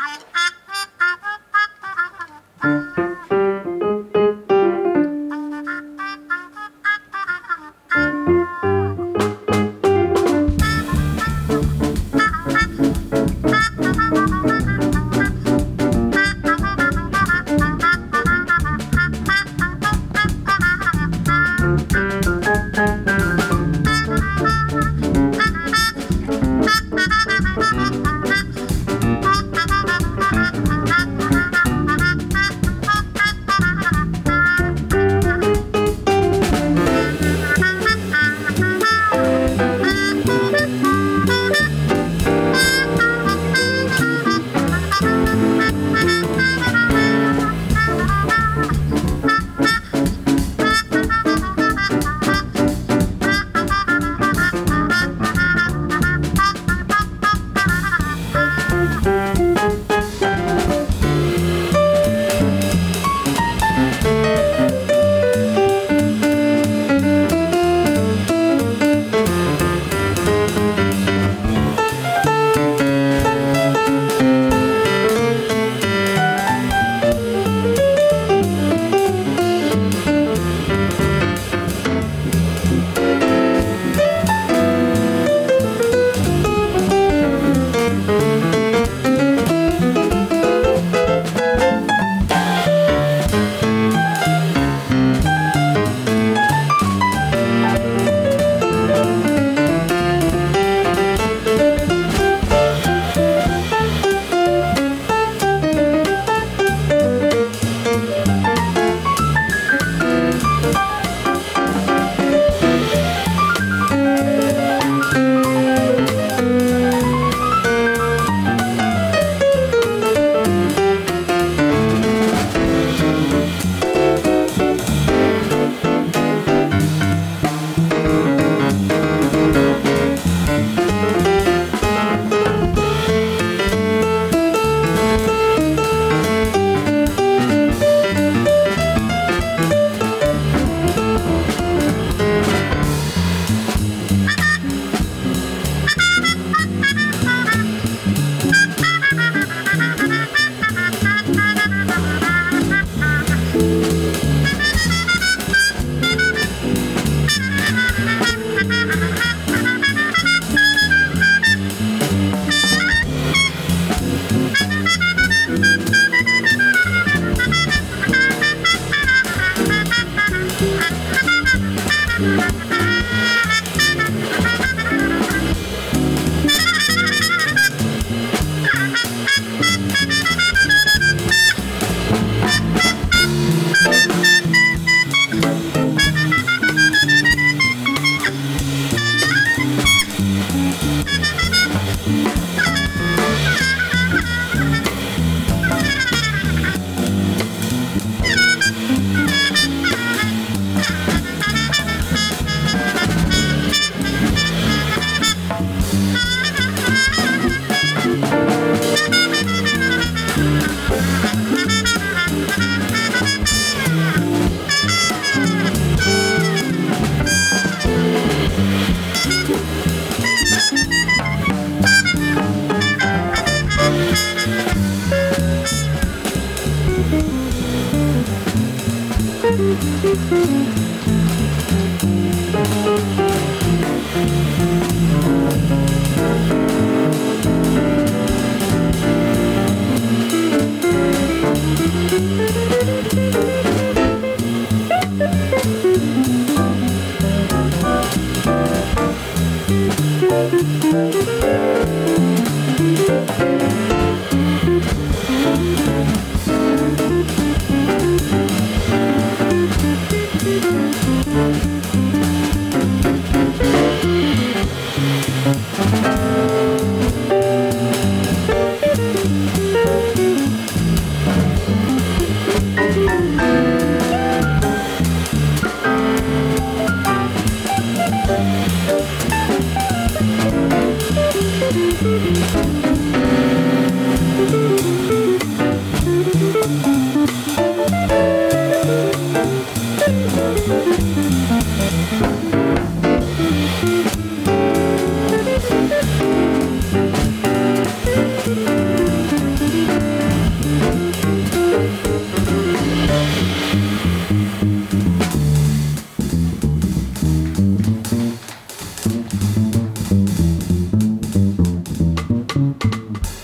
Thank you. Boom.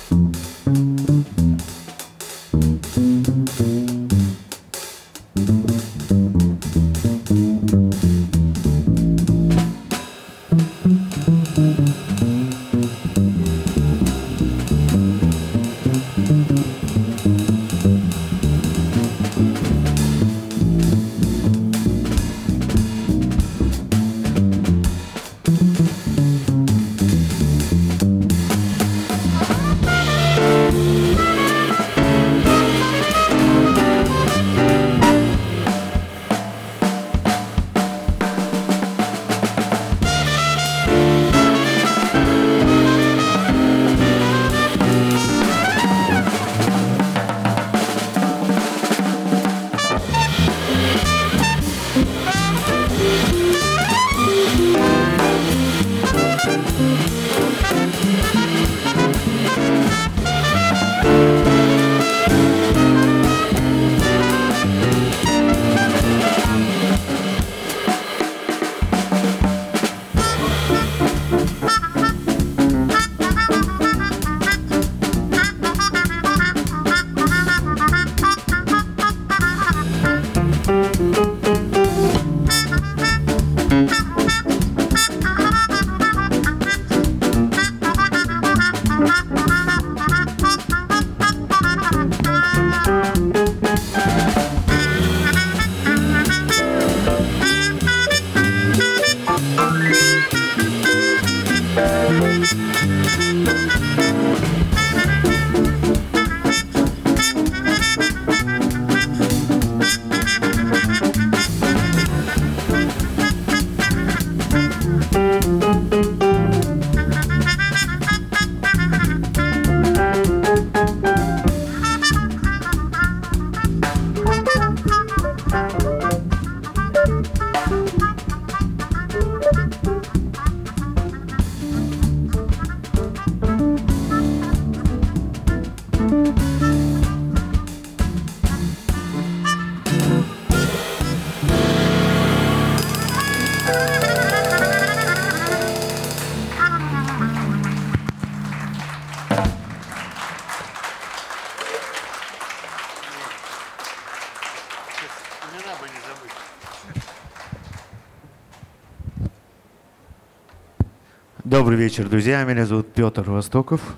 Добрый вечер, друзья. Меня зовут Петр Востоков.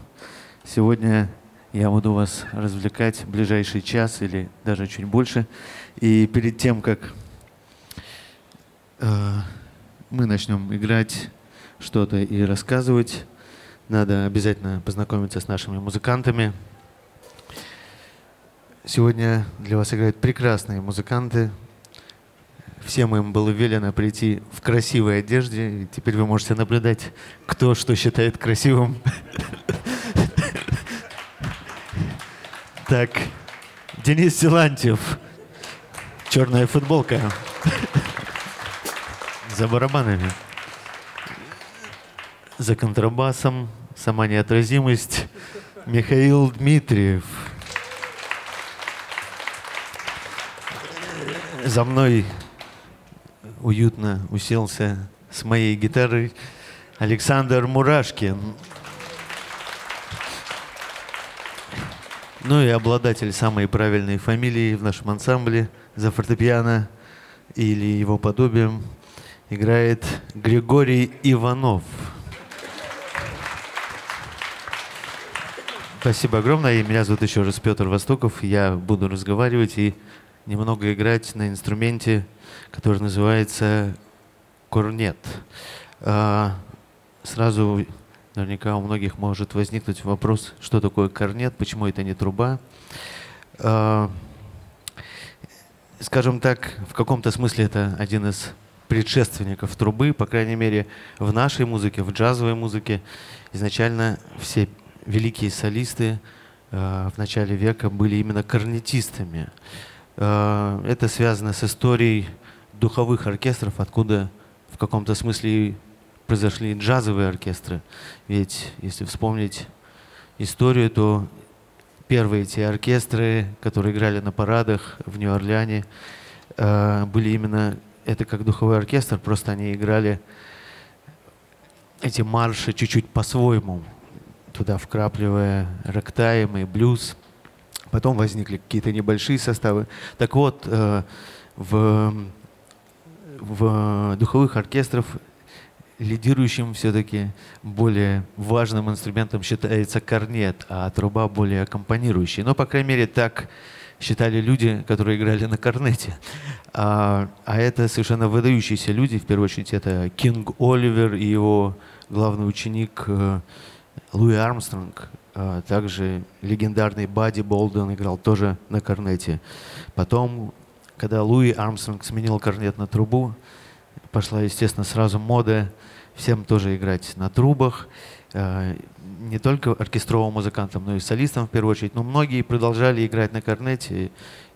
Сегодня я буду вас развлекать ближайший час или даже чуть больше. И перед тем, как э, мы начнем играть что-то и рассказывать, надо обязательно познакомиться с нашими музыкантами. Сегодня для вас играют прекрасные музыканты, Всем им было велено прийти в красивой одежде. И теперь вы можете наблюдать, кто что считает красивым. Так, Денис Силантьев. Черная футболка. За барабанами. За контрабасом. Сама неотразимость. Михаил Дмитриев. За мной уютно уселся с моей гитарой Александр Мурашкин. Ну и обладатель самой правильной фамилии в нашем ансамбле за фортепиано или его подобием играет Григорий Иванов. Спасибо огромное. И меня зовут еще раз Петр Востоков. Я буду разговаривать и немного играть на инструменте который называется корнет. А, сразу наверняка у многих может возникнуть вопрос, что такое корнет, почему это не труба. А, скажем так, в каком-то смысле это один из предшественников трубы, по крайней мере, в нашей музыке, в джазовой музыке. Изначально все великие солисты э, в начале века были именно корнетистами. Э, это связано с историей духовых оркестров, откуда в каком-то смысле произошли джазовые оркестры. Ведь если вспомнить историю, то первые те оркестры, которые играли на парадах в Нью-Орлеане, э, были именно это как духовой оркестр, просто они играли эти марши чуть-чуть по-своему, туда вкрапливая рэктайм и блюз. Потом возникли какие-то небольшие составы. Так вот, э, в в духовых оркестрах лидирующим все-таки более важным инструментом считается корнет, а труба более аккомпанирующий. Но, по крайней мере, так считали люди, которые играли на корнете. А, а это совершенно выдающиеся люди. В первую очередь, это Кинг Оливер и его главный ученик э, Луи Армстронг. А также легендарный Бадди Болден играл тоже на корнете. Потом когда Луи Армстронг сменил корнет на трубу, пошла, естественно, сразу мода всем тоже играть на трубах. Э, не только оркестровым музыкантам, но и солистам в первую очередь. Но многие продолжали играть на корнете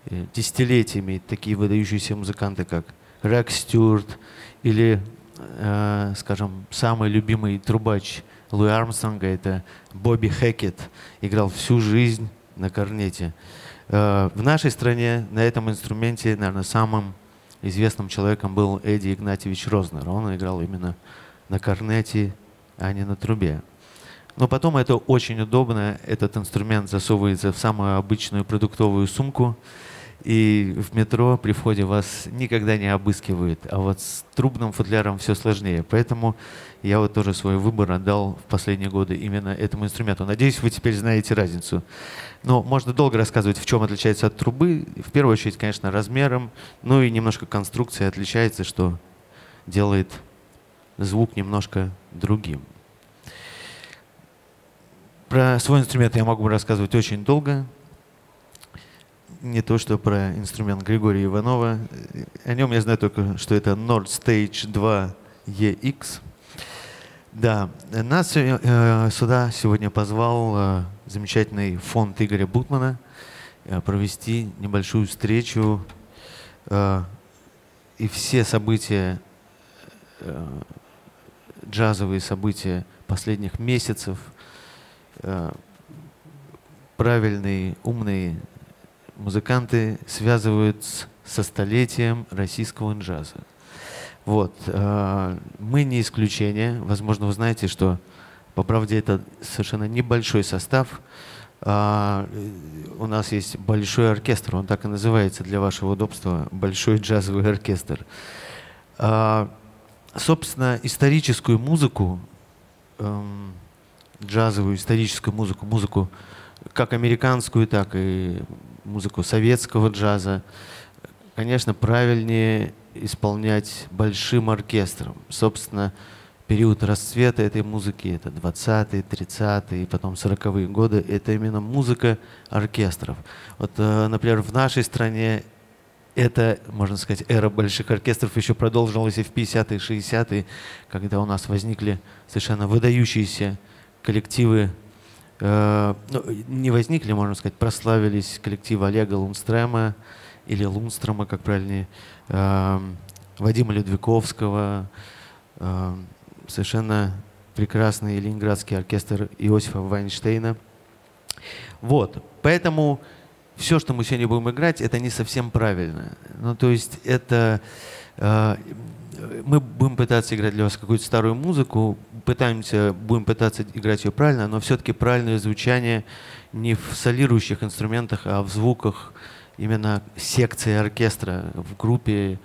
э, десятилетиями. Такие выдающиеся музыканты, как Рекс Стюарт или, э, скажем, самый любимый трубач Луи Армстронга, это Бобби Хекет, играл всю жизнь на корнете. Э, в нашей стране на этом инструменте, наверное, самым известным человеком был Эдди Игнатьевич Рознер. Он играл именно на корнете, а не на трубе. Но потом это очень удобно. Этот инструмент засовывается в самую обычную продуктовую сумку. И в метро при входе вас никогда не обыскивают. А вот с трубным футляром все сложнее. Поэтому я вот тоже свой выбор отдал в последние годы именно этому инструменту. Надеюсь, вы теперь знаете разницу. Но можно долго рассказывать, в чем отличается от трубы. В первую очередь, конечно, размером, ну и немножко конструкция отличается, что делает звук немножко другим. Про свой инструмент я могу рассказывать очень долго. Не то, что про инструмент Григория Иванова. О нем я знаю только, что это Nord Stage 2 EX. Да, нас э, сюда сегодня позвал э, замечательный фонд Игоря Бутмана э, провести небольшую встречу э, и все события, э, джазовые события последних месяцев, э, правильные, умные музыканты связывают со столетием российского джаза. Вот. Э, мы не исключение. Возможно, вы знаете, что, по правде, это совершенно небольшой состав. А, у нас есть большой оркестр, он так и называется для вашего удобства, большой джазовый оркестр. А, собственно, историческую музыку эм, джазовую историческую музыку, музыку как американскую, так и музыку советского джаза, конечно, правильнее исполнять большим оркестром. Собственно, период расцвета этой музыки, это 20-е, 30-е, потом 40-е годы, это именно музыка оркестров. Вот, э, например, в нашей стране эта, можно сказать, эра больших оркестров еще продолжилась и в 50-е, 60-е, когда у нас возникли совершенно выдающиеся коллективы, э, ну, не возникли, можно сказать, прославились коллективы Олега Лунстрема или Лунстрома, как правильнее, э, Вадима Людвиковского, э, совершенно прекрасный ленинградский оркестр Иосифа Вайнштейна. Вот, поэтому все, что мы сегодня будем играть, это не совсем правильно. Ну, то есть это... Э, мы будем пытаться играть для вас какую-то старую музыку, пытаемся, будем пытаться играть ее правильно, но все-таки правильное звучание не в солирующих инструментах, а в звуках именно секции оркестра, в группе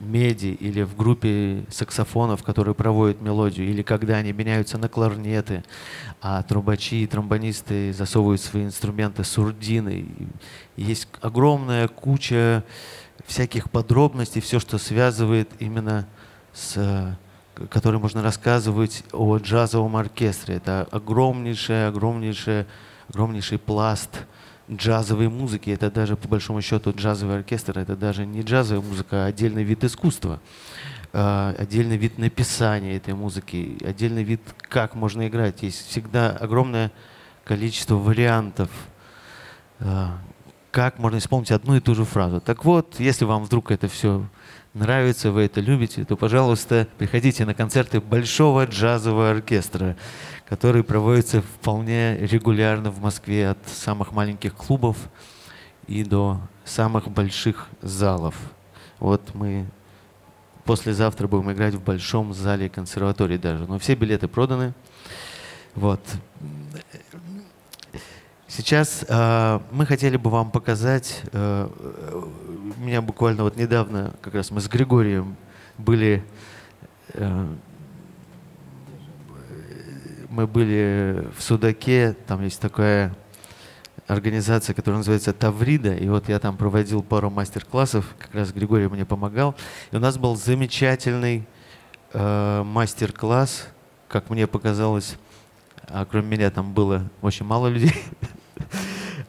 меди или в группе саксофонов, которые проводят мелодию, или когда они меняются на кларнеты, а трубачи и тромбонисты засовывают свои инструменты сурдины. Есть огромная куча всяких подробностей, все, что связывает именно с который можно рассказывать о джазовом оркестре. Это огромнейший, огромнейший, огромнейший пласт джазовой музыки. Это даже, по большому счету, джазовый оркестр. Это даже не джазовая музыка, а отдельный вид искусства. Uh, отдельный вид написания этой музыки, отдельный вид, как можно играть. Есть всегда огромное количество вариантов, uh, как можно исполнить одну и ту же фразу. Так вот, если вам вдруг это все нравится, вы это любите, то, пожалуйста, приходите на концерты Большого джазового оркестра который проводится вполне регулярно в Москве от самых маленьких клубов и до самых больших залов. Вот мы послезавтра будем играть в большом зале консерватории даже. Но все билеты проданы. Вот. Сейчас э, мы хотели бы вам показать, э, меня буквально вот недавно, как раз мы с Григорием были э, мы были в Судаке, там есть такая организация, которая называется Таврида, и вот я там проводил пару мастер-классов, как раз Григорий мне помогал, и у нас был замечательный э, мастер-класс, как мне показалось, а кроме меня там было очень мало людей.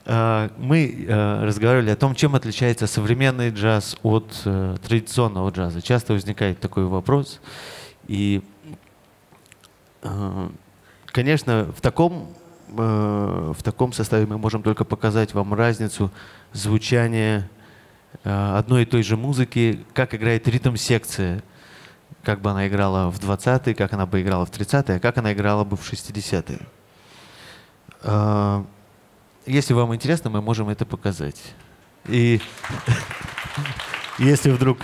Э, мы э, разговаривали о том, чем отличается современный джаз от э, традиционного джаза. Часто возникает такой вопрос, и Конечно, в таком, э, в таком составе мы можем только показать вам разницу звучания э, одной и той же музыки, как играет ритм-секция, как бы она играла в 20-е, как она бы играла в 30-е, а как она играла бы в 60-е. Э, если вам интересно, мы можем это показать. И если вдруг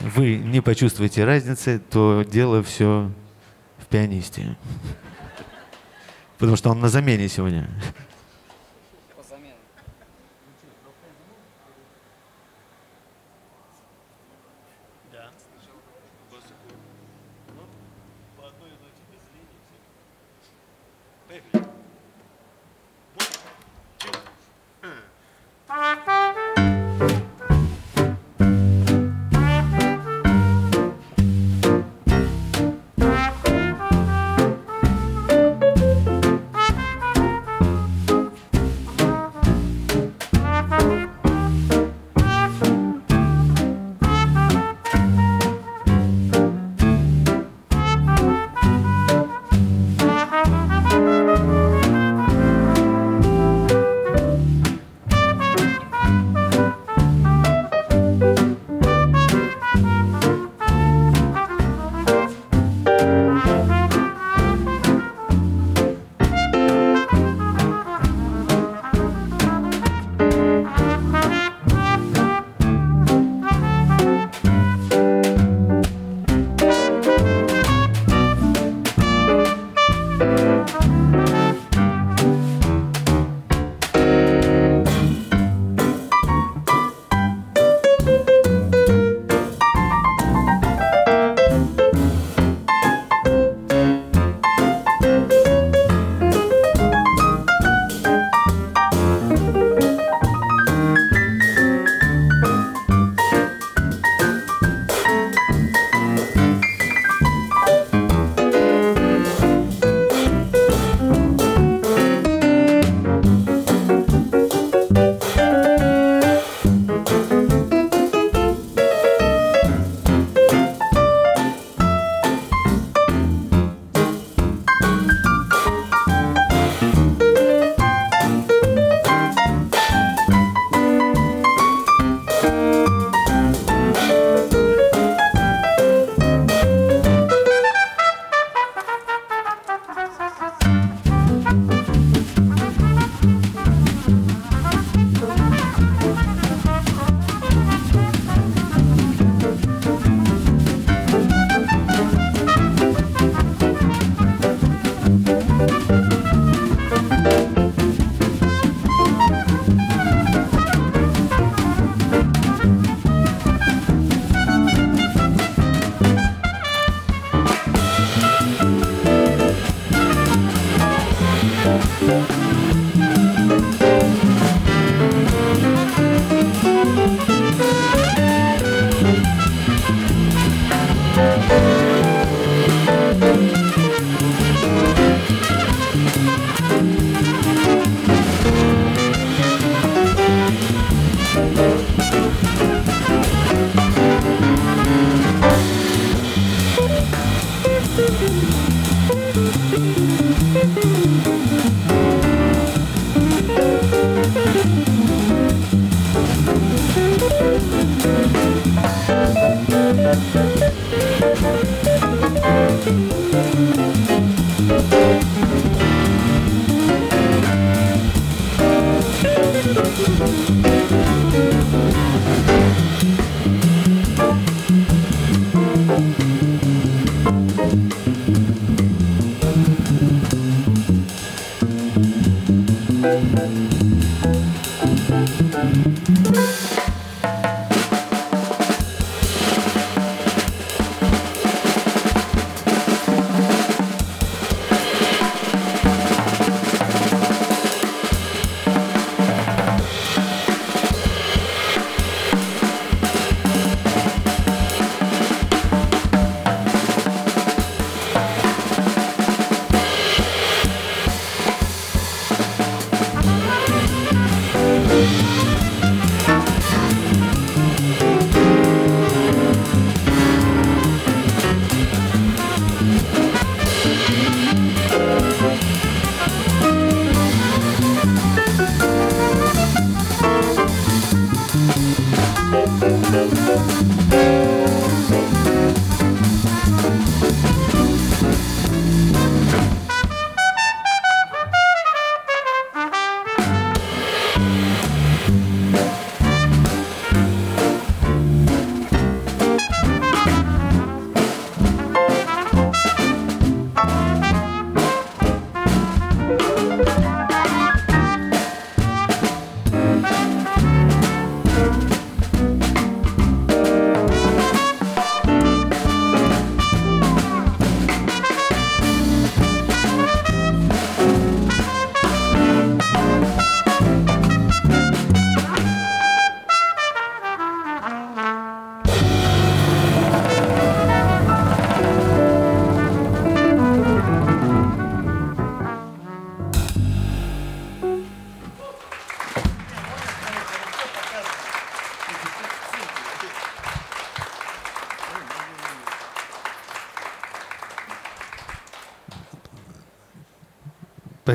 вы не почувствуете разницы, то дело все в пианисте потому что он на замене сегодня.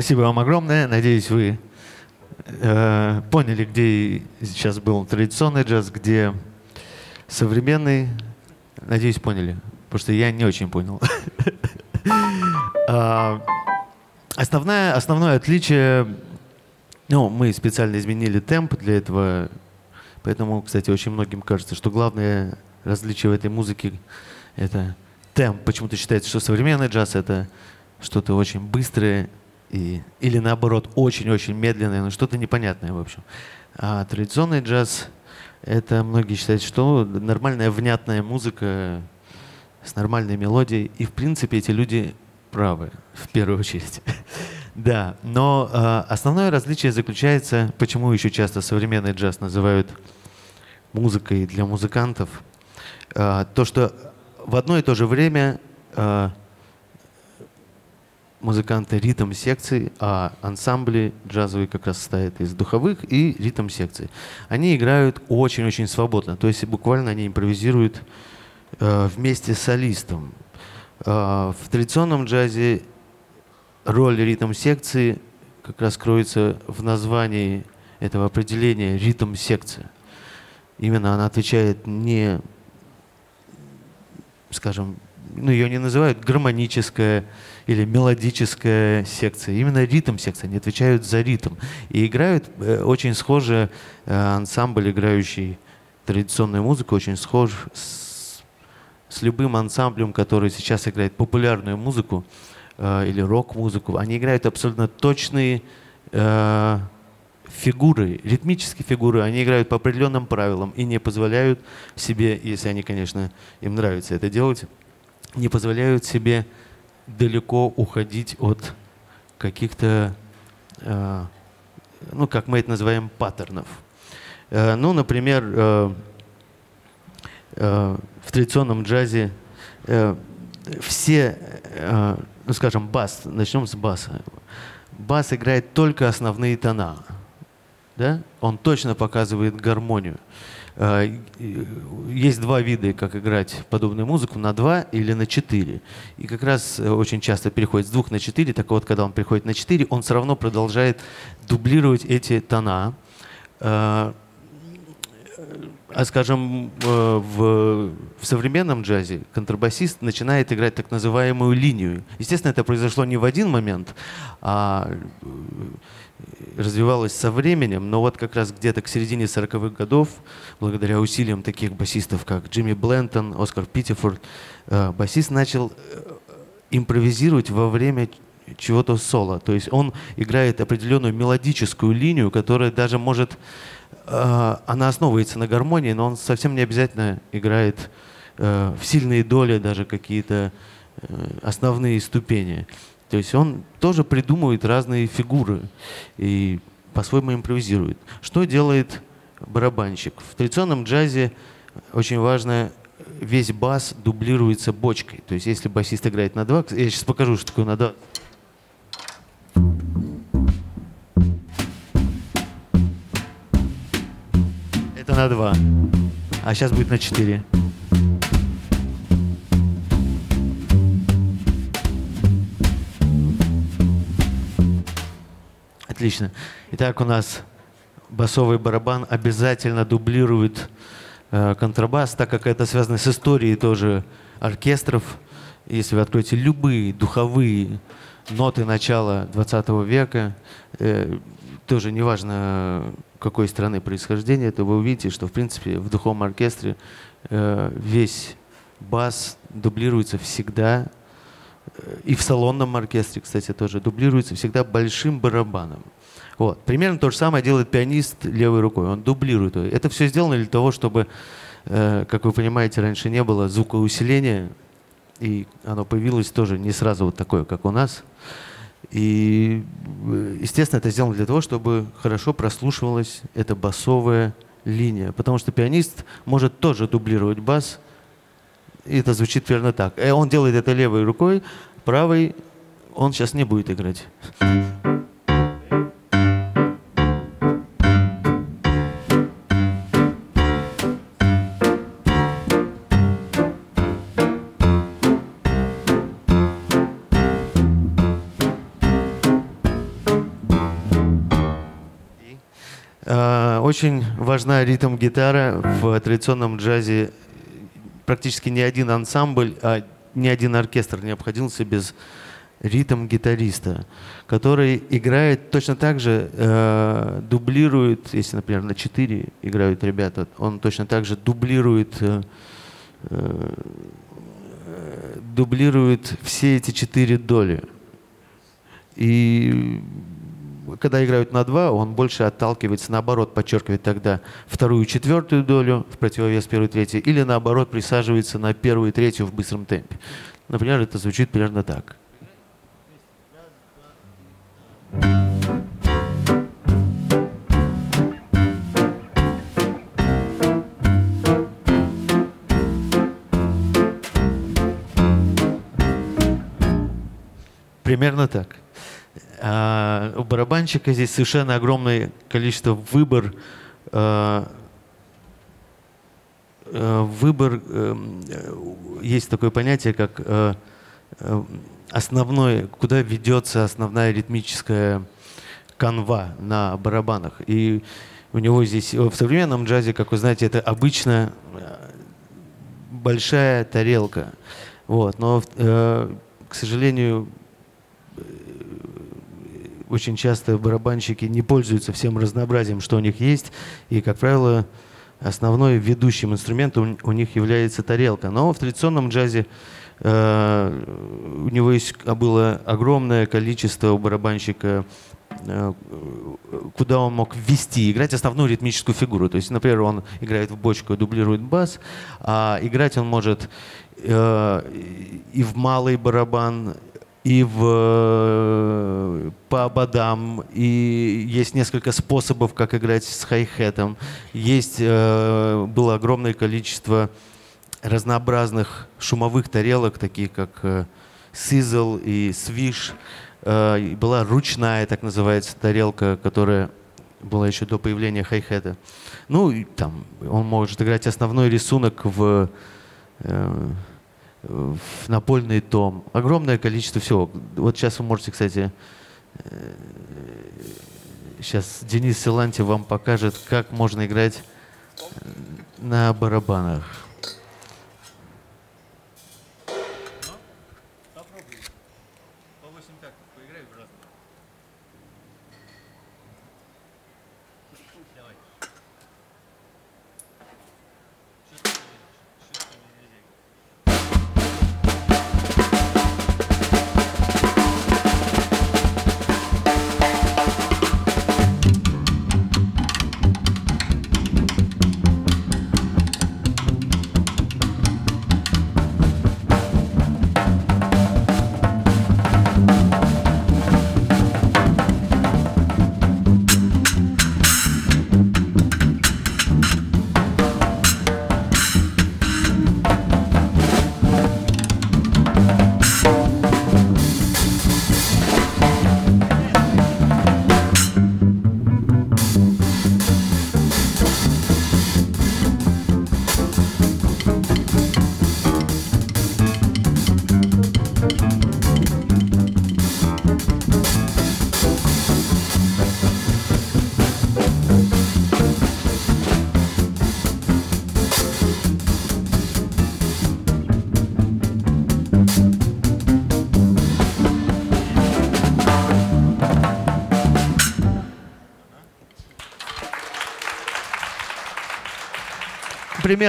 Спасибо вам огромное. Надеюсь, вы э, поняли, где сейчас был традиционный джаз, где современный. Надеюсь, поняли, потому что я не очень понял. А, основное, основное отличие, ну, мы специально изменили темп для этого, поэтому, кстати, очень многим кажется, что главное различие в этой музыке — это темп. Почему-то считается, что современный джаз — это что-то очень быстрое, и, или наоборот очень-очень медленное, но что-то непонятное, в общем. А традиционный джаз — это многие считают, что нормальная внятная музыка с нормальной мелодией, и в принципе эти люди правы, в первую очередь. да, но э, основное различие заключается, почему еще часто современный джаз называют музыкой для музыкантов, э, то, что в одно и то же время э, музыканты ритм-секций, а ансамбли джазовые как раз состоят из духовых и ритм-секций. Они играют очень-очень свободно, то есть буквально они импровизируют э, вместе с солистом. Э, в традиционном джазе роль ритм-секции как раз кроется в названии этого определения ритм-секция. Именно она отвечает не, скажем, ну, ее не называют гармоническая или мелодическая секция. Именно ритм-секция, они отвечают за ритм. И играют э, очень схоже, э, ансамбль, играющий традиционную музыку, очень схож с, с любым ансамблем, который сейчас играет популярную музыку э, или рок-музыку. Они играют абсолютно точные фигуры, ритмические фигуры, они играют по определенным правилам и не позволяют себе, если они, конечно, им нравится это делать, не позволяют себе далеко уходить от каких-то, э, ну, как мы это называем, паттернов. Э, ну, например, э, в традиционном джазе все, ну, скажем, бас, начнем с баса. Бас играет только основные тона. Да? Он точно показывает гармонию. Э, есть два вида, как играть подобную музыку, на два или на четыре. И как раз э, очень часто переходит с двух на четыре, так вот, когда он приходит на четыре, он все равно продолжает дублировать эти тона. Э, а скажем, в, в современном джазе контрабасист начинает играть так называемую линию. Естественно, это произошло не в один момент, а развивалось со временем, но вот как раз где-то к середине 40-х годов, благодаря усилиям таких басистов, как Джимми Блентон, Оскар Питтифорд, э, басист начал э, импровизировать во время чего-то соло. То есть он играет определенную мелодическую линию, которая даже может... Э, она основывается на гармонии, но он совсем не обязательно играет в сильные доли даже какие-то основные ступени. То есть он тоже придумывает разные фигуры и по-своему импровизирует. Что делает барабанщик? В традиционном джазе очень важно, весь бас дублируется бочкой. То есть если басист играет на два, я сейчас покажу, что такое на два. Это на два. А сейчас будет на четыре. Отлично. Итак, у нас басовый барабан обязательно дублирует э, контрабас, так как это связано с историей тоже оркестров. Если вы откроете любые духовые ноты начала 20 века, э, тоже неважно какой страны происхождения, то вы увидите, что в принципе в духовом оркестре э, весь бас дублируется всегда и в салонном оркестре, кстати, тоже дублируется всегда большим барабаном. Вот. Примерно то же самое делает пианист левой рукой. Он дублирует. Это все сделано для того, чтобы, э, как вы понимаете, раньше не было звукоусиления, и оно появилось тоже не сразу вот такое, как у нас. И, естественно, это сделано для того, чтобы хорошо прослушивалась эта басовая линия. Потому что пианист может тоже дублировать бас, и это звучит примерно так. Э, он делает это левой рукой, правой он сейчас не будет играть. А, очень важна ритм-гитара в традиционном джазе практически ни один ансамбль, а ни один оркестр не обходился без ритм-гитариста, который играет точно так же, э, дублирует, если, например, на 4 играют ребята, он точно так же дублирует, э, э, дублирует все эти четыре доли. И когда играют на два, он больше отталкивается, наоборот, подчеркивает тогда вторую четвертую долю в противовес первой третьей, или наоборот присаживается на первую и третью в быстром темпе. Например, это звучит примерно так. Примерно так. А, у барабанщика здесь совершенно огромное количество выбор, а, а, выбор, эм, есть такое понятие, как э, э, основной, куда ведется основная ритмическая канва на барабанах. И у него здесь, в современном джазе, как вы знаете, это обычно э, большая тарелка. Вот. Но, к сожалению, очень часто барабанщики не пользуются всем разнообразием, что у них есть, и, как правило, основной ведущим инструментом у них является тарелка. Но в традиционном джазе э, у него есть, а, было огромное количество у барабанщика э, куда он мог ввести, играть основную ритмическую фигуру. То есть, например, он играет в бочку, дублирует бас, а играть он может э, и в малый барабан, и в, э, по ободам, и есть несколько способов, как играть с хай-хетом. Есть, э, было огромное количество разнообразных шумовых тарелок, таких как э, сизл и свиш. Э, была ручная, так называется, тарелка, которая была еще до появления хай-хета. Ну, и там он может играть основной рисунок в, э, в напольный том. Огромное количество всего. Вот сейчас вы можете, кстати, э, сейчас Денис Силанти вам покажет, как можно играть на барабанах.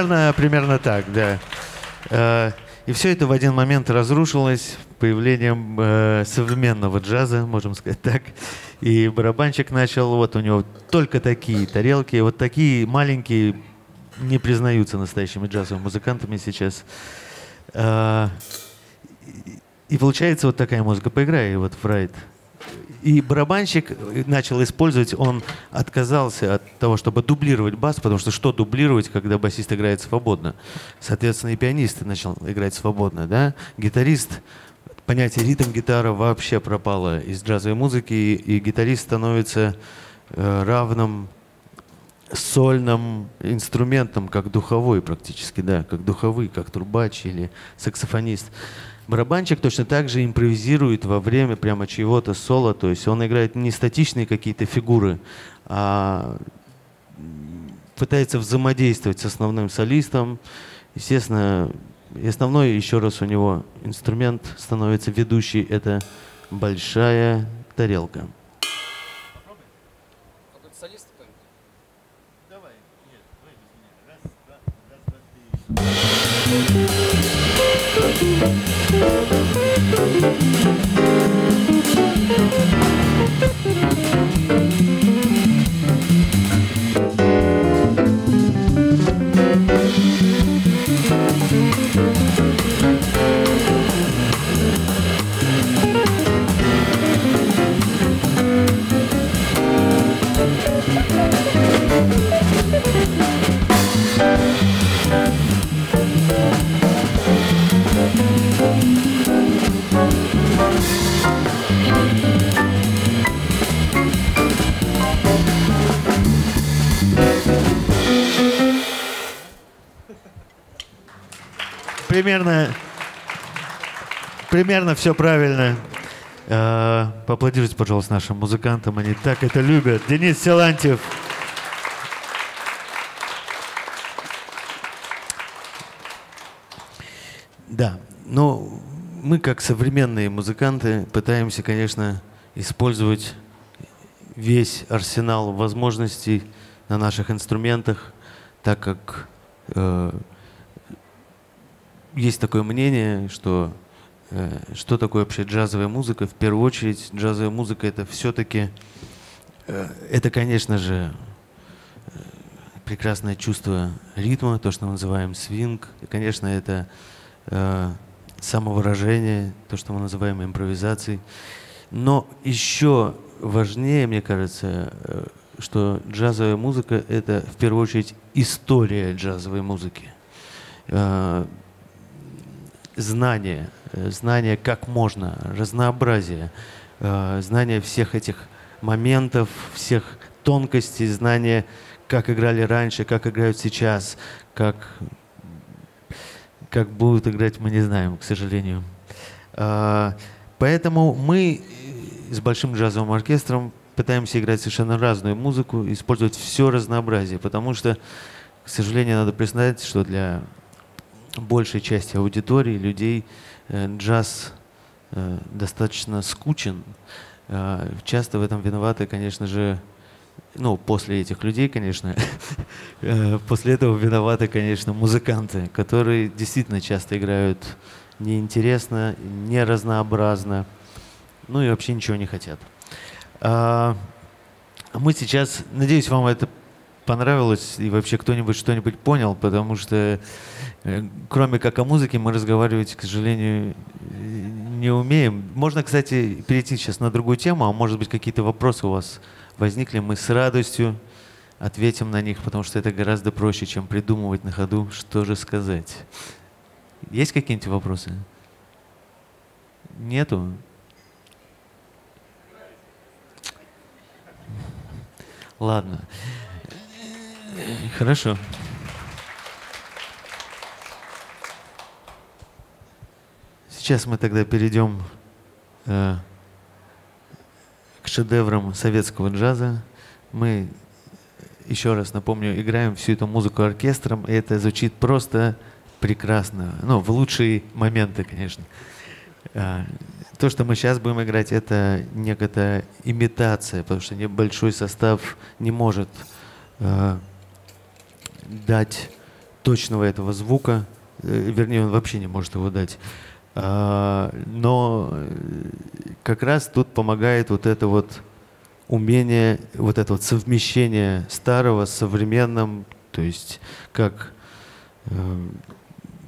Примерно, примерно так, да. Э, и все это в один момент разрушилось появлением э, современного джаза, можем сказать так. И барабанщик начал, вот у него только такие тарелки, вот такие маленькие не признаются настоящими джазовыми музыкантами сейчас. Э, и получается вот такая музыка. Поиграй вот Фрайд. И барабанщик начал использовать, он отказался от того, чтобы дублировать бас, потому что что дублировать, когда басист играет свободно? Соответственно, и пианист начал играть свободно, да? Гитарист, понятие ритм-гитара вообще пропало из джазовой музыки, и гитарист становится э, равным сольным инструментом, как духовой практически, да, как духовый, как трубач или саксофонист. Барабанщик точно так же импровизирует во время прямо чего-то соло, то есть он играет не статичные какие-то фигуры, а пытается взаимодействовать с основным солистом. Естественно, и основной, еще раз, у него инструмент становится ведущий, это большая тарелка. Давай, нет, давай без меня. Раз, два, раз, два, три. Thank you. Примерно, примерно все правильно. Э, поаплодируйте, пожалуйста, нашим музыкантам. Они так это любят. Денис Силантьев. Да, ну, мы как современные музыканты пытаемся, конечно, использовать весь арсенал возможностей на наших инструментах, так как э, есть такое мнение, что э, что такое вообще джазовая музыка. В первую очередь, джазовая музыка это все-таки, э, это, конечно же, э, прекрасное чувство ритма, то, что мы называем свинг. И, конечно, это самовыражение, то, что мы называем импровизацией. Но еще важнее, мне кажется, что джазовая музыка — это в первую очередь история джазовой музыки. Э, знание, э, знание как можно, разнообразие, э, знание всех этих моментов, всех тонкости, знания, как играли раньше, как играют сейчас, как, как будут играть, мы не знаем, к сожалению. А, поэтому мы с большим джазовым оркестром пытаемся играть совершенно разную музыку, использовать все разнообразие, потому что, к сожалению, надо признать, что для большей части аудитории, людей, э, джаз э, достаточно скучен. Э, часто в этом виноваты, конечно же, ну, после этих людей, конечно, после этого виноваты, конечно, музыканты, которые действительно часто играют неинтересно, не разнообразно, ну и вообще ничего не хотят. А, мы сейчас, надеюсь, вам это понравилось и вообще кто-нибудь что-нибудь понял, потому что э, кроме как о музыке мы разговаривать, к сожалению, не умеем. Можно, кстати, перейти сейчас на другую тему, а может быть какие-то вопросы у вас возникли, мы с радостью ответим на них, потому что это гораздо проще, чем придумывать на ходу, что же сказать. Есть какие-нибудь вопросы? Нету? Ладно. Хорошо. Сейчас мы тогда перейдем э, к шедеврам советского джаза. Мы, еще раз напомню, играем всю эту музыку оркестром, и это звучит просто прекрасно. Ну, в лучшие моменты, конечно. Э, то, что мы сейчас будем играть, это некая имитация, потому что небольшой состав не может э, дать точного этого звука, э, вернее, он вообще не может его дать. Э, но э, как раз тут помогает вот это вот умение, вот это вот совмещение старого с современным, то есть как э,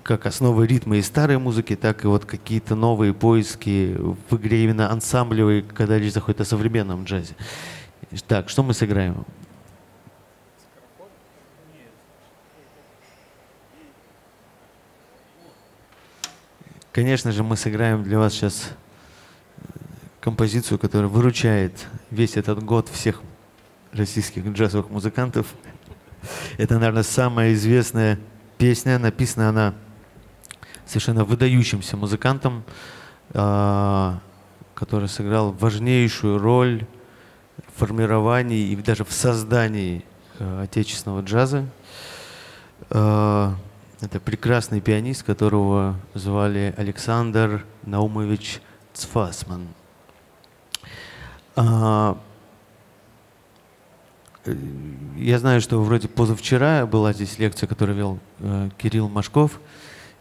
как основы ритма и старой музыки, так и вот какие-то новые поиски в игре именно ансамблевой, когда речь заходит о современном джазе. Так, что мы сыграем? Конечно же, мы сыграем для вас сейчас композицию, которая выручает весь этот год всех российских джазовых музыкантов. Это, наверное, самая известная песня. Написана она совершенно выдающимся музыкантом, а, который сыграл важнейшую роль в формировании и даже в создании а, отечественного джаза. А, это прекрасный пианист, которого звали Александр Наумович Цфасман. Я знаю, что вроде позавчера была здесь лекция, которую вел э, Кирилл Машков.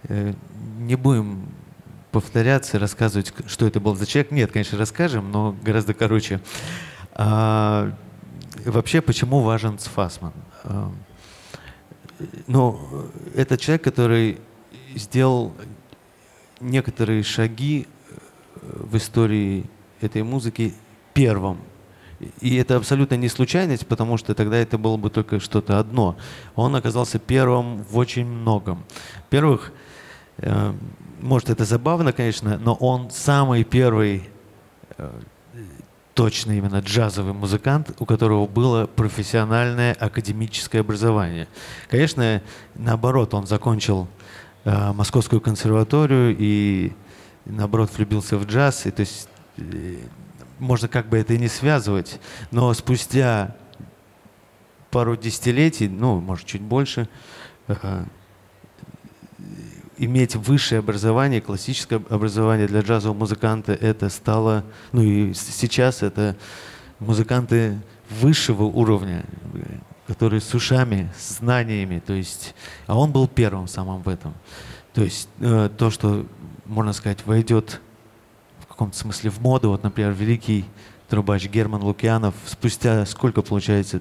Э, не будем повторяться, рассказывать, что это был за человек. Нет, конечно, расскажем, но гораздо короче. А, вообще, почему важен Цфасман? А, ну, это человек, который сделал некоторые шаги в истории этой музыки первым. И это абсолютно не случайность, потому что тогда это было бы только что-то одно. Он оказался первым в очень многом. Во-первых, Э, может, это забавно, конечно, но он самый первый э, точно именно джазовый музыкант, у которого было профессиональное академическое образование. Конечно, наоборот, он закончил э, Московскую консерваторию и, наоборот, влюбился в джаз. И, то есть э, можно как бы это и не связывать, но спустя пару десятилетий, ну, может, чуть больше, э, иметь высшее образование, классическое образование для джазового музыканта, это стало, ну и сейчас это музыканты высшего уровня, которые с ушами, с знаниями, то есть, а он был первым самым в этом. То есть э, то, что, можно сказать, войдет в каком-то смысле в моду, вот, например, великий трубач Герман Лукьянов спустя сколько, получается,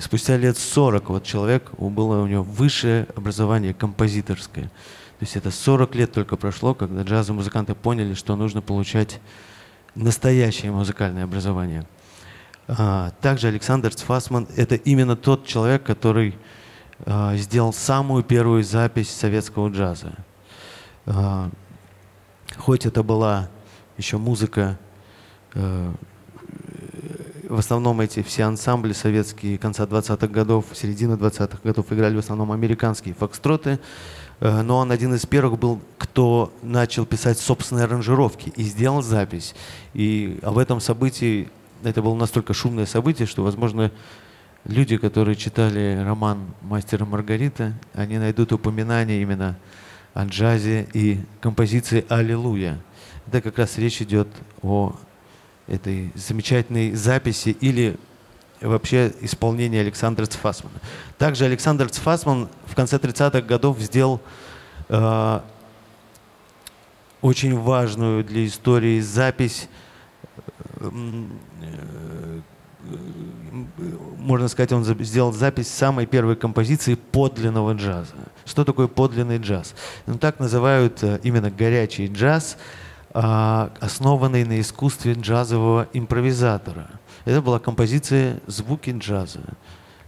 спустя лет 40 вот человек, было у него высшее образование композиторское. То есть это 40 лет только прошло, когда джазовые музыканты поняли, что нужно получать настоящее музыкальное образование. А, также Александр Цфасман – это именно тот человек, который а, сделал самую первую запись советского джаза. А, хоть это была еще музыка в основном эти все ансамбли советские конца 20-х годов, середины 20-х годов играли в основном американские фокстроты. Э, но он один из первых был, кто начал писать собственные аранжировки и сделал запись. И об этом событии, это было настолько шумное событие, что, возможно, люди, которые читали роман «Мастера Маргарита», они найдут упоминание именно о джазе и композиции «Аллилуйя». Это как раз речь идет о этой замечательной записи или вообще исполнения Александра Цфасмана. Также Александр Цфасман в конце 30-х годов сделал э, очень важную для истории запись, э, можно сказать, он сделал запись самой первой композиции подлинного джаза. Что такое подлинный джаз? Ну, так называют э, именно горячий джаз, основанный на искусстве джазового импровизатора – это была композиция «Звуки джаза».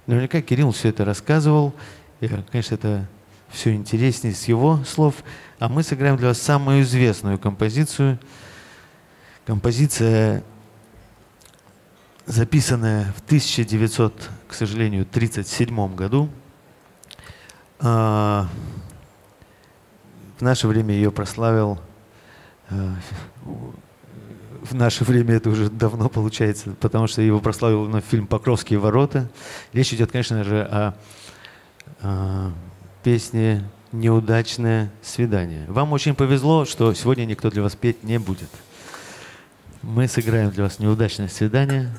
Наверняка Кирилл все это рассказывал. И, конечно, это все интереснее с его слов. А мы сыграем для вас самую известную композицию. Композиция, записанная в 1900, к сожалению, 1937 году. А, в наше время ее прославил а, в наше время это уже давно получается, потому что его прославил на фильм «Покровские ворота». Речь идет, конечно же, о, о песне «Неудачное свидание». Вам очень повезло, что сегодня никто для вас петь не будет. Мы сыграем для вас «Неудачное свидание».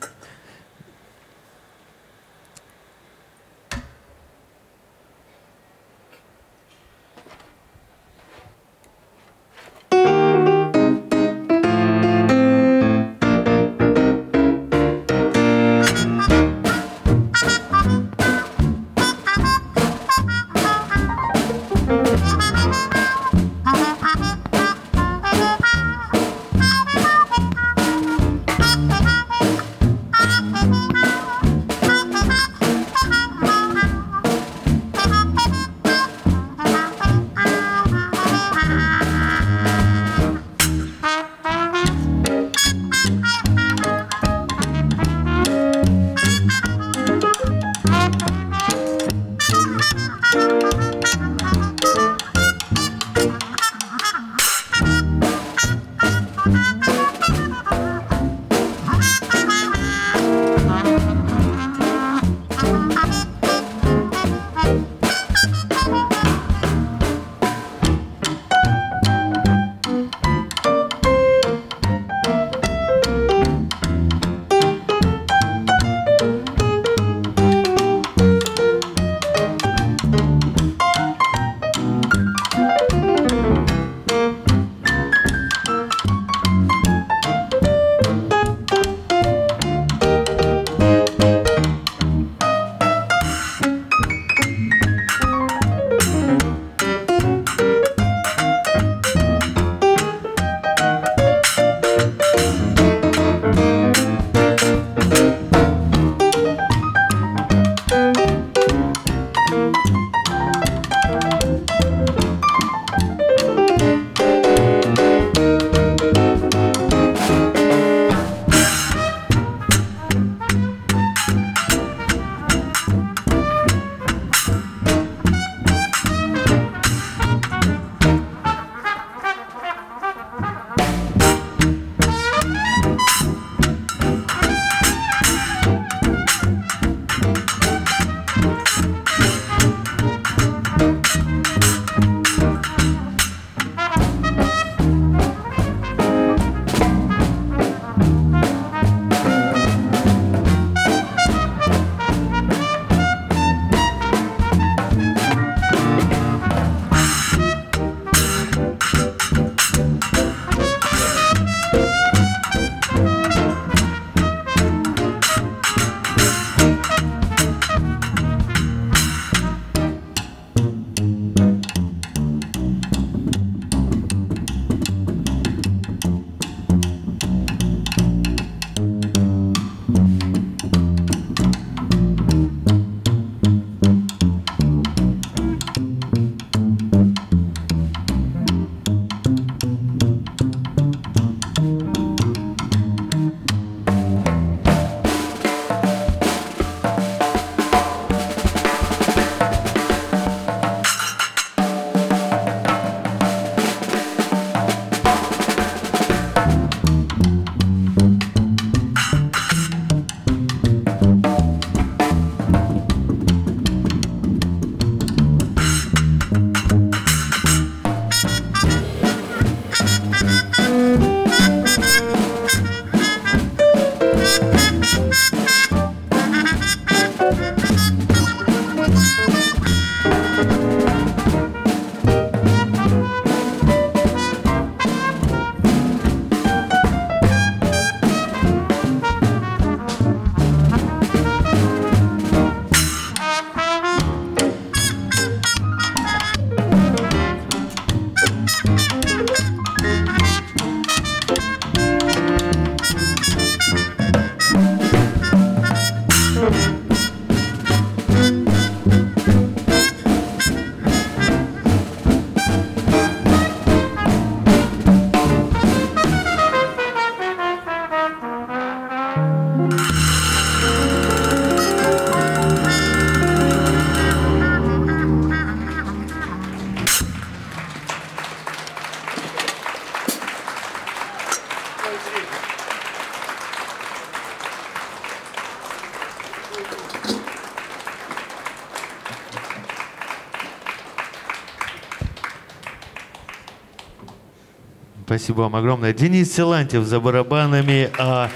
Спасибо вам огромное. Денис Силантьев за барабанами, а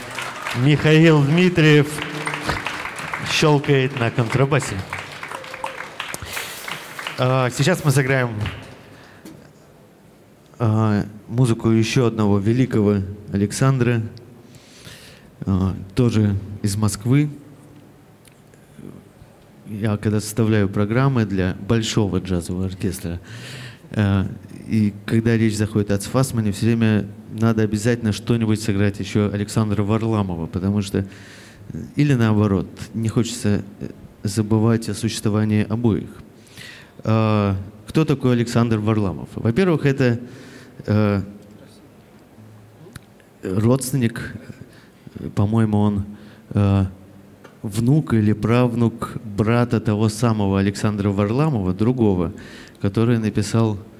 Михаил Дмитриев щелкает на контрабасе. А, сейчас мы сыграем а, музыку еще одного великого Александра, а, тоже из Москвы. Я когда составляю программы для большого джазового оркестра, и когда речь заходит о Цфасмане, все время надо обязательно что-нибудь сыграть еще Александра Варламова, потому что, или наоборот, не хочется забывать о существовании обоих. Кто такой Александр Варламов? Во-первых, это э, родственник, по-моему, он э, внук или правнук брата того самого Александра Варламова, другого, который написал э,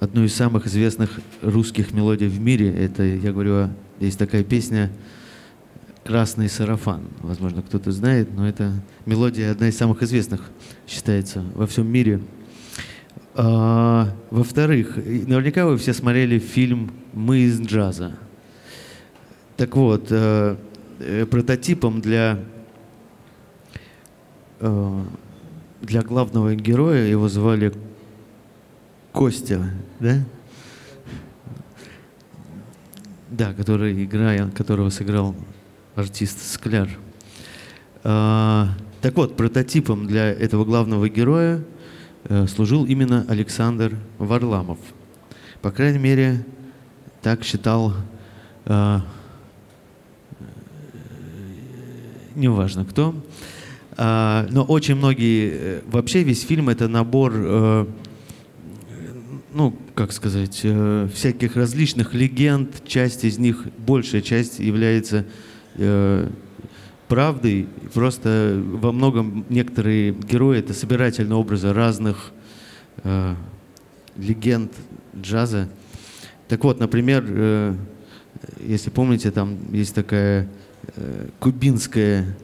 одну из самых известных русских мелодий в мире. Это, я говорю, есть такая песня «Красный сарафан». Возможно, кто-то знает, но это мелодия одна из самых известных, считается, во всем мире – а, во-вторых, наверняка вы все смотрели фильм «Мы из джаза». Так вот, э, э, прототипом для, э, для главного героя его звали Костя, да? Да, который играя, которого сыграл артист Скляр. А, так вот, прототипом для этого главного героя – Э, служил именно Александр Варламов. По крайней мере, так считал, э, неважно кто. Э, но очень многие, э, вообще весь фильм это набор, э, ну, как сказать, э, всяких различных легенд. Часть из них, большая часть является э, правдой. Просто во многом некоторые герои — это собирательные образы разных э, легенд джаза. Так вот, например, э, если помните, там есть такая э, кубинская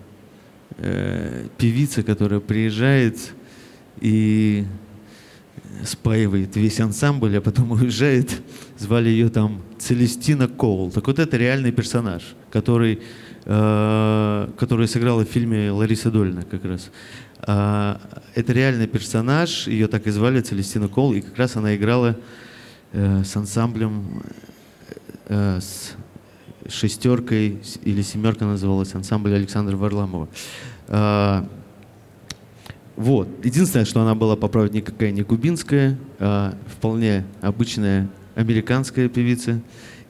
э, певица, которая приезжает и спаивает весь ансамбль, а потом уезжает. Звали ее там Целестина Коул. Так вот это реальный персонаж, который Э, которую сыграла в фильме Лариса Дольна как раз. А, это реальный персонаж, ее так и звали, Целестина Кол, и как раз она играла э, с ансамблем, э, с шестеркой или семерка называлась, ансамбль Александра Варламова. А, вот. Единственное, что она была, поправить, никакая не кубинская, а вполне обычная американская певица.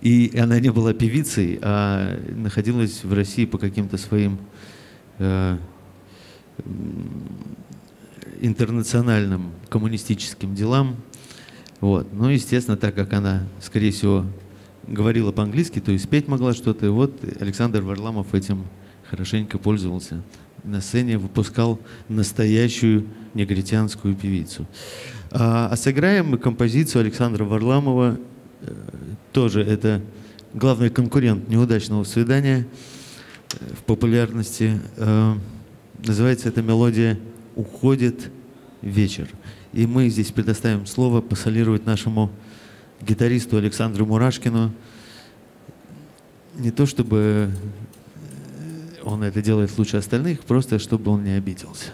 И она не была певицей, а находилась в России по каким-то своим э, интернациональным коммунистическим делам. Вот. Ну, естественно, так как она, скорее всего, говорила по-английски, то есть петь могла что-то. И вот Александр Варламов этим хорошенько пользовался. На сцене выпускал настоящую негритянскую певицу. А, а сыграем мы композицию Александра Варламова Э, тоже это главный конкурент неудачного свидания э, в популярности. Э, называется эта мелодия «Уходит вечер». И мы здесь предоставим слово посолировать нашему гитаристу Александру Мурашкину. Не то чтобы он это делает лучше остальных, просто чтобы он не обиделся.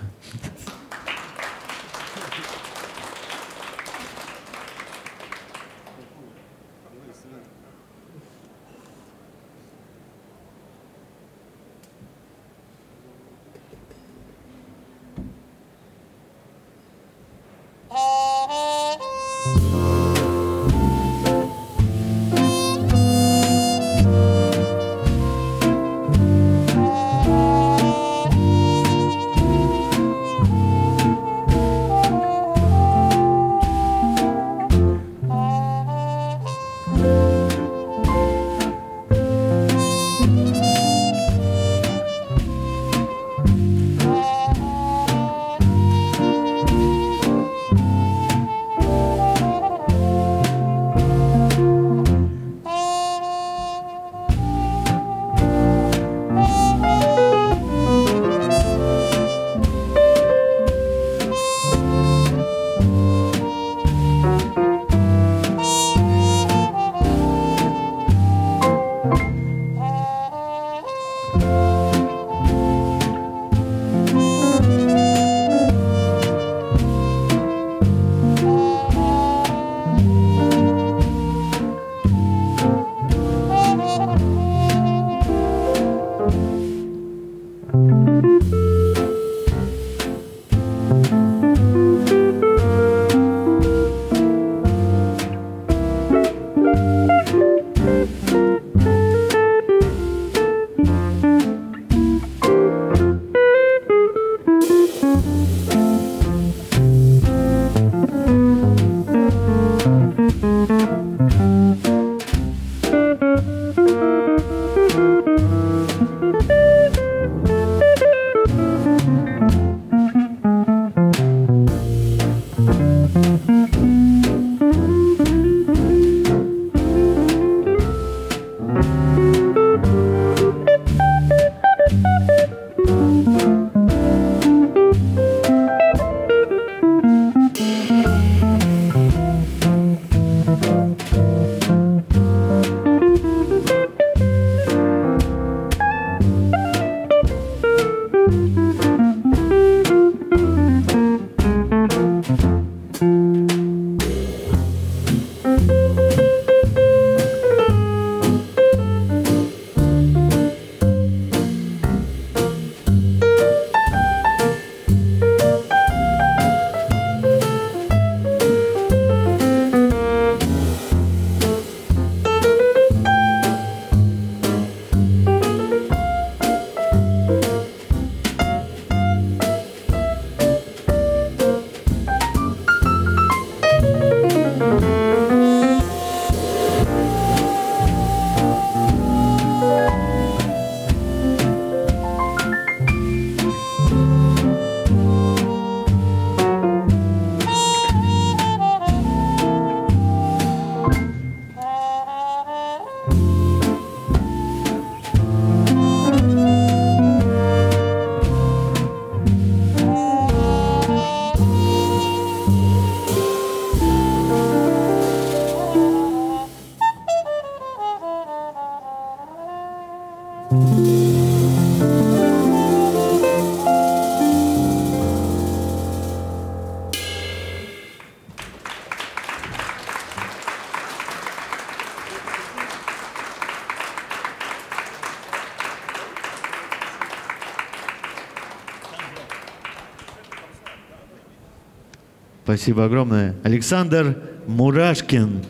Спасибо огромное. Александр Мурашкин.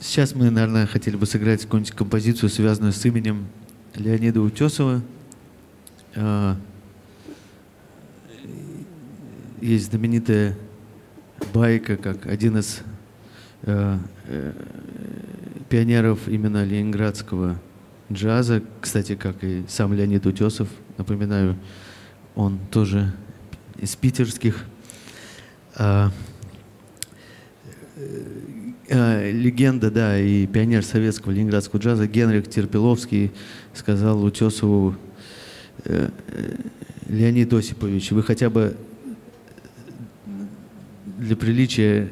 Сейчас мы, наверное, хотели бы сыграть какую-нибудь композицию, связанную с именем Леонида Утесова. А, есть знаменитая байка, как один из э, э, пионеров именно ленинградского джаза, кстати, как и сам Леонид Утесов, напоминаю, он тоже из питерских. А, а, легенда, да, и пионер советского ленинградского джаза Генрих Терпиловский сказал Утесову, э, э, Леонид Осипович, вы хотя бы для приличия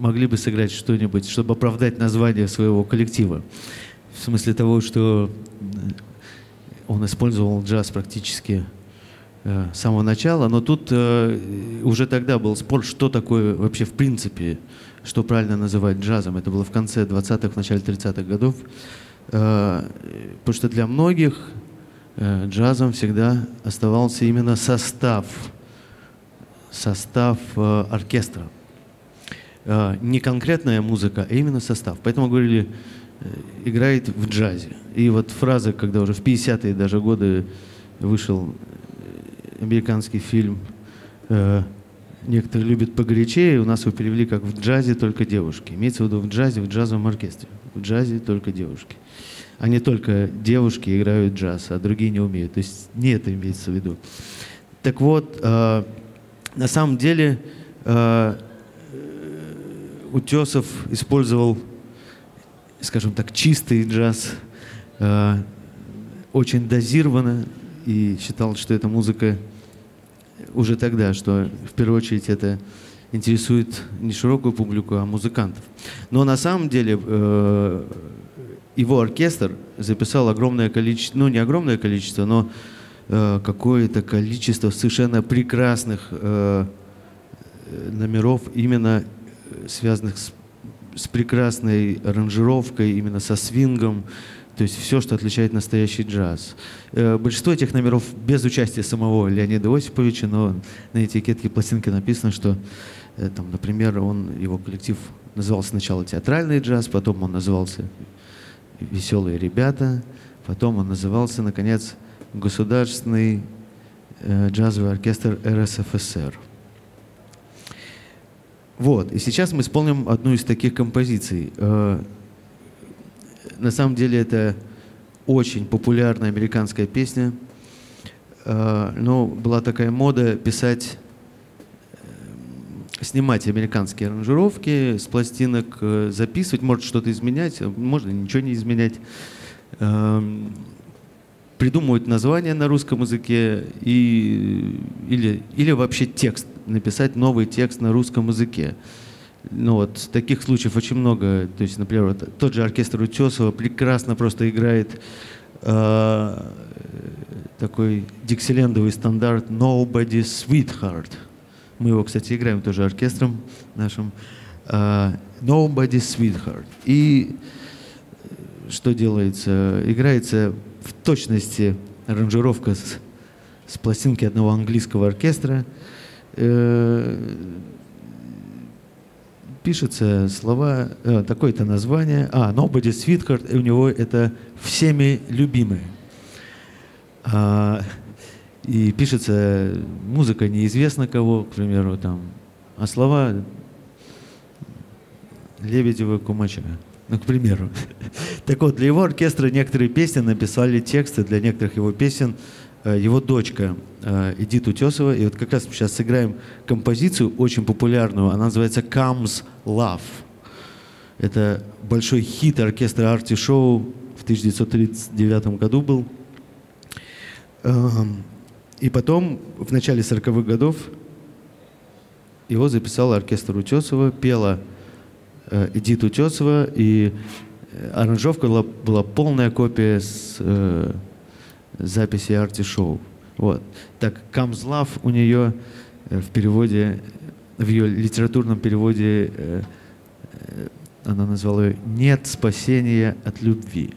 могли бы сыграть что-нибудь, чтобы оправдать название своего коллектива. В смысле того, что он использовал джаз практически э, с самого начала, но тут э, уже тогда был спор, что такое вообще в принципе, что правильно называть джазом. Это было в конце 20-х, в начале 30-х годов. Э, потому что для многих э, джазом всегда оставался именно состав, состав э, оркестра. Э, не конкретная музыка, а именно состав. Поэтому говорили, э, играет в джазе. И вот фраза, когда уже в 50-е даже годы вышел э, американский фильм «Некоторые любят погорячее», у нас его перевели как «В джазе только девушки». Имеется в виду в джазе, в джазовом оркестре. В джазе только девушки. А не только девушки играют джаз, а другие не умеют. То есть не это имеется в виду. Так вот, на самом деле Утесов использовал, скажем так, чистый джаз, э, очень дозированно и считал, что эта музыка уже тогда, что в первую очередь это интересует не широкую публику, а музыкантов. Но на самом деле э, его оркестр записал огромное количество, ну не огромное количество, но э, какое-то количество совершенно прекрасных э, номеров именно связанных с, с прекрасной аранжировкой, именно со свингом, то есть все, что отличает настоящий джаз. Э, большинство этих номеров без участия самого Леонида Осиповича, но на этикетке пластинки написано, что, э, там, например, он, его коллектив назывался сначала «Театральный джаз», потом он назывался «Веселые ребята», потом он назывался, наконец, «Государственный э, джазовый оркестр РСФСР». Вот. И сейчас мы исполним одну из таких композиций. Э, на самом деле это очень популярная американская песня. Э, но была такая мода писать, э, снимать американские аранжировки с пластинок, записывать, может что-то изменять, можно ничего не изменять. Эм, придумывать название на русском языке и, или, или вообще текст написать новый текст на русском языке. Ну вот, таких случаев очень много. То есть, например, вот, тот же оркестр Утесова прекрасно просто играет э, такой диксилендовый стандарт «Nobody Sweetheart». Мы его, кстати, играем тоже оркестром нашим. Э, «Nobody Sweetheart». И что делается? Играется в точности аранжировка с, с пластинки одного английского оркестра – пишется слова, э, такое-то название, а, Nobody Sweetheart, у него это всеми любимые. А, и пишется музыка неизвестно кого, к примеру, там, а слова Лебедева Кумача. Ну, к примеру. Так вот, для его оркестра некоторые песни написали тексты для некоторых его песен Э, его дочка э, Эдит Утесова. И вот как раз сейчас сыграем композицию очень популярную. Она называется «Comes Love». Это большой хит оркестра Арти Шоу в 1939 году был. Эм, И потом, в начале 40-х годов, его записал оркестр Утесова, пела э, Эдит Утесова, и э, аранжировка была, была полная копия с э, записи арти-шоу. Вот. Так, «Comes Love» у нее э, в переводе, в ее литературном переводе э, э, она назвала ее «Нет спасения от любви».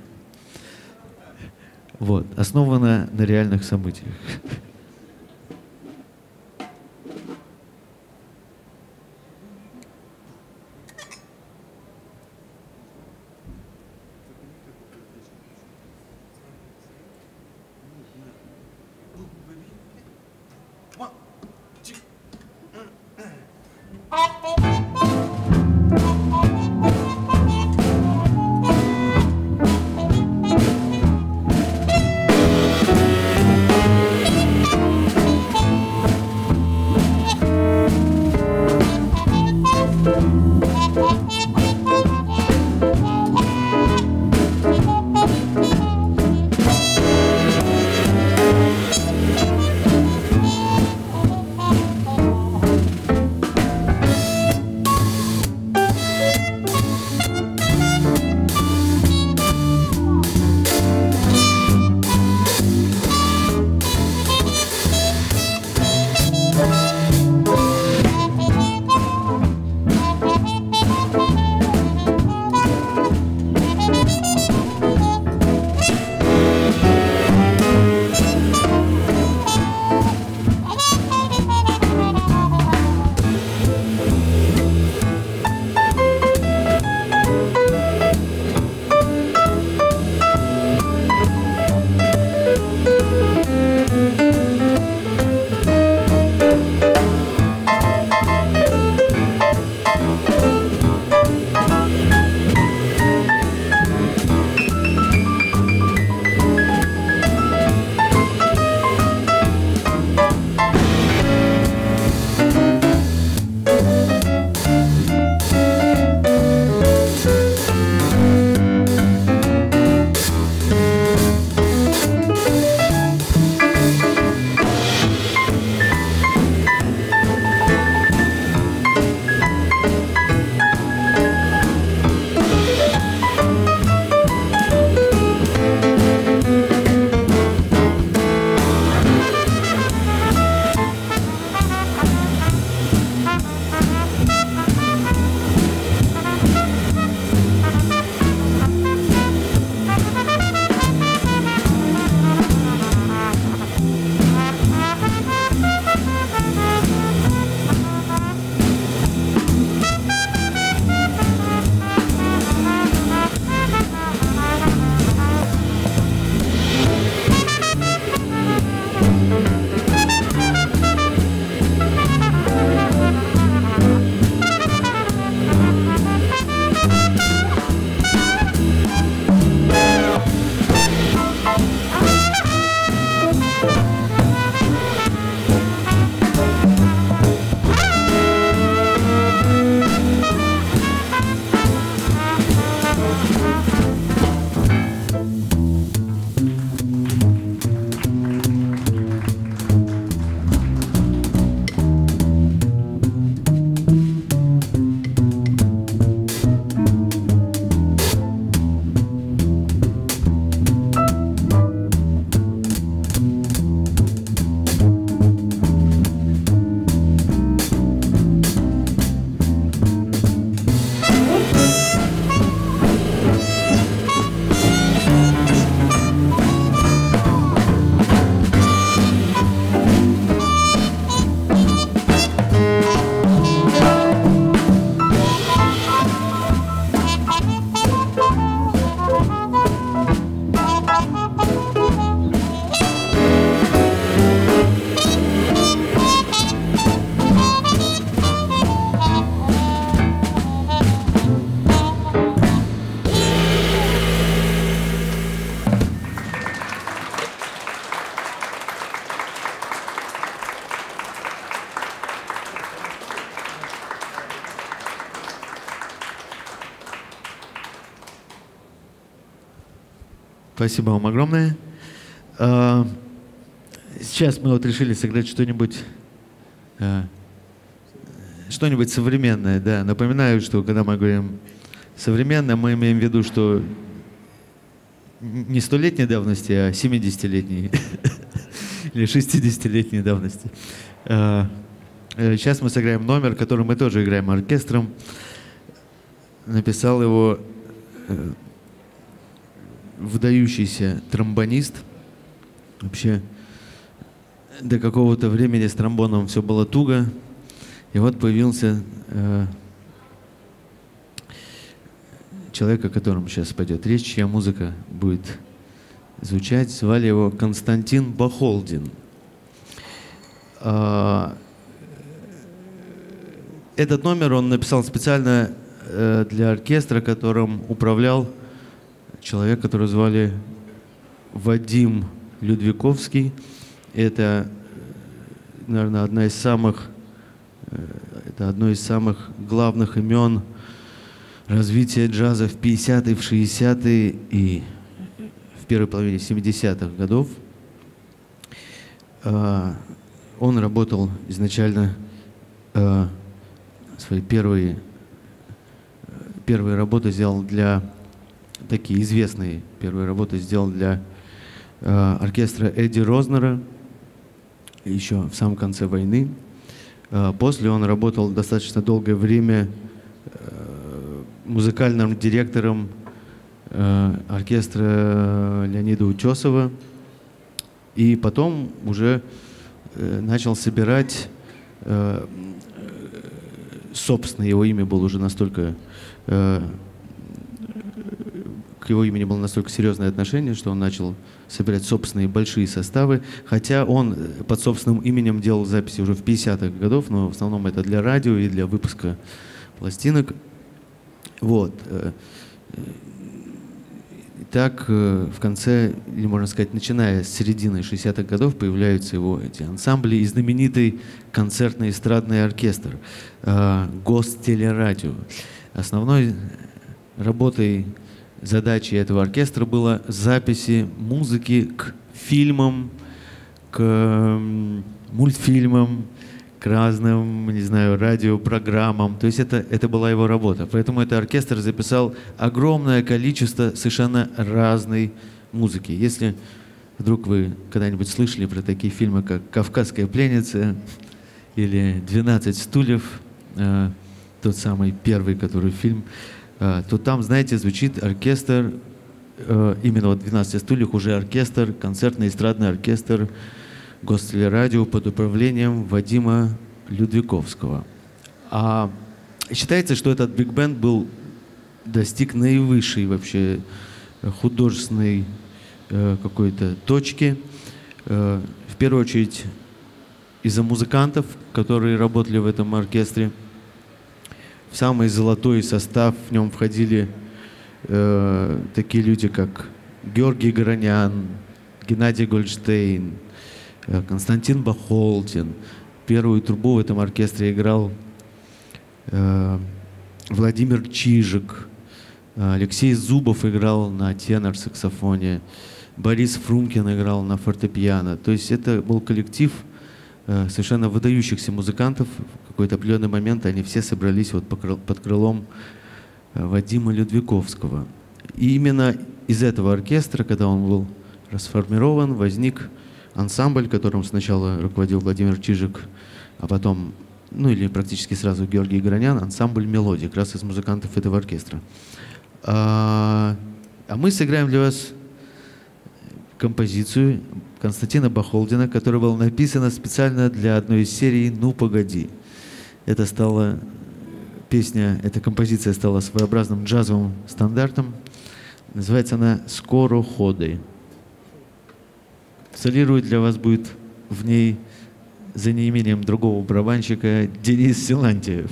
Вот. Основана на реальных событиях. Спасибо вам огромное. А, сейчас мы вот решили сыграть что-нибудь э, что-нибудь современное, да. Напоминаю, что когда мы говорим современное, мы имеем в виду, что не столетней давности, а 70-летней или 60-летней давности. Э, э, сейчас мы сыграем номер, который мы тоже играем оркестром. Написал его э, выдающийся тромбонист. Вообще до какого-то времени с тромбоном все было туго. И вот появился э, человек, о котором сейчас пойдет речь, чья музыка будет звучать. Звали его Константин Бахолдин. Э, этот номер он написал специально э, для оркестра, которым управлял человек, которого звали Вадим Людвиковский. Это, наверное, одна из самых, э, это одно из самых главных имен развития джаза в 50-е, в 60-е и в первой половине 70-х годов. А, он работал изначально а, свои первые, первые работы сделал для такие известные первые работы сделал для а, оркестра Эдди Рознера еще в самом конце войны. А, после он работал достаточно долгое время э, музыкальным директором э, оркестра Леонида Утесова. И потом уже э, начал собирать, собственно, его имя было уже настолько к его имени было настолько серьезное отношение, что он начал собирать собственные большие составы, хотя он э, под собственным именем делал записи уже в 50-х годов, но в основном это для радио и для выпуска пластинок. Вот. Э, так в конце, или можно сказать, начиная с середины 60-х годов, появляются его эти ансамбли и знаменитый концертный эстрадный оркестр э, Гостелерадио. Основной работой задачей этого оркестра было записи музыки к фильмам, к мультфильмам, к разным, не знаю, радиопрограммам. То есть это, это была его работа. Поэтому этот оркестр записал огромное количество совершенно разной музыки. Если вдруг вы когда-нибудь слышали про такие фильмы, как «Кавказская пленница» или «12 стульев», э, тот самый первый, который фильм, то там, знаете, звучит оркестр, э, именно вот 12 стульях уже оркестр, концертный эстрадный оркестр Гостелерадио под управлением Вадима Людвиковского. А считается, что этот биг бенд был достиг наивысшей вообще художественной э, какой-то точки. В первую очередь из-за музыкантов, которые работали в этом оркестре – в самый золотой состав в нем входили э, такие люди, как Георгий Горонян, Геннадий Гольдштейн, э, Константин Бахолтин. Первую трубу в этом оркестре играл э, Владимир Чижик, Алексей Зубов играл на тенор-саксофоне, Борис Фрумкин играл на фортепиано. То есть это был коллектив э, совершенно выдающихся музыкантов, какой-то определенный момент они все собрались вот под крылом э, Вадима Людвиковского. И именно из этого оркестра, когда он был расформирован, возник ансамбль, которым сначала руководил Владимир Чижик, а потом, ну или практически сразу Георгий Гранян, ансамбль «Мелодия», как раз из музыкантов этого оркестра. А, а мы сыграем для вас композицию Константина Бахолдина, которая была написана специально для одной из серий «Ну, погоди». Это стало, песня, эта композиция стала своеобразным джазовым стандартом. Называется она «Скороходы». Солирует для вас будет в ней за неимением другого барабанщика Денис Силантьев.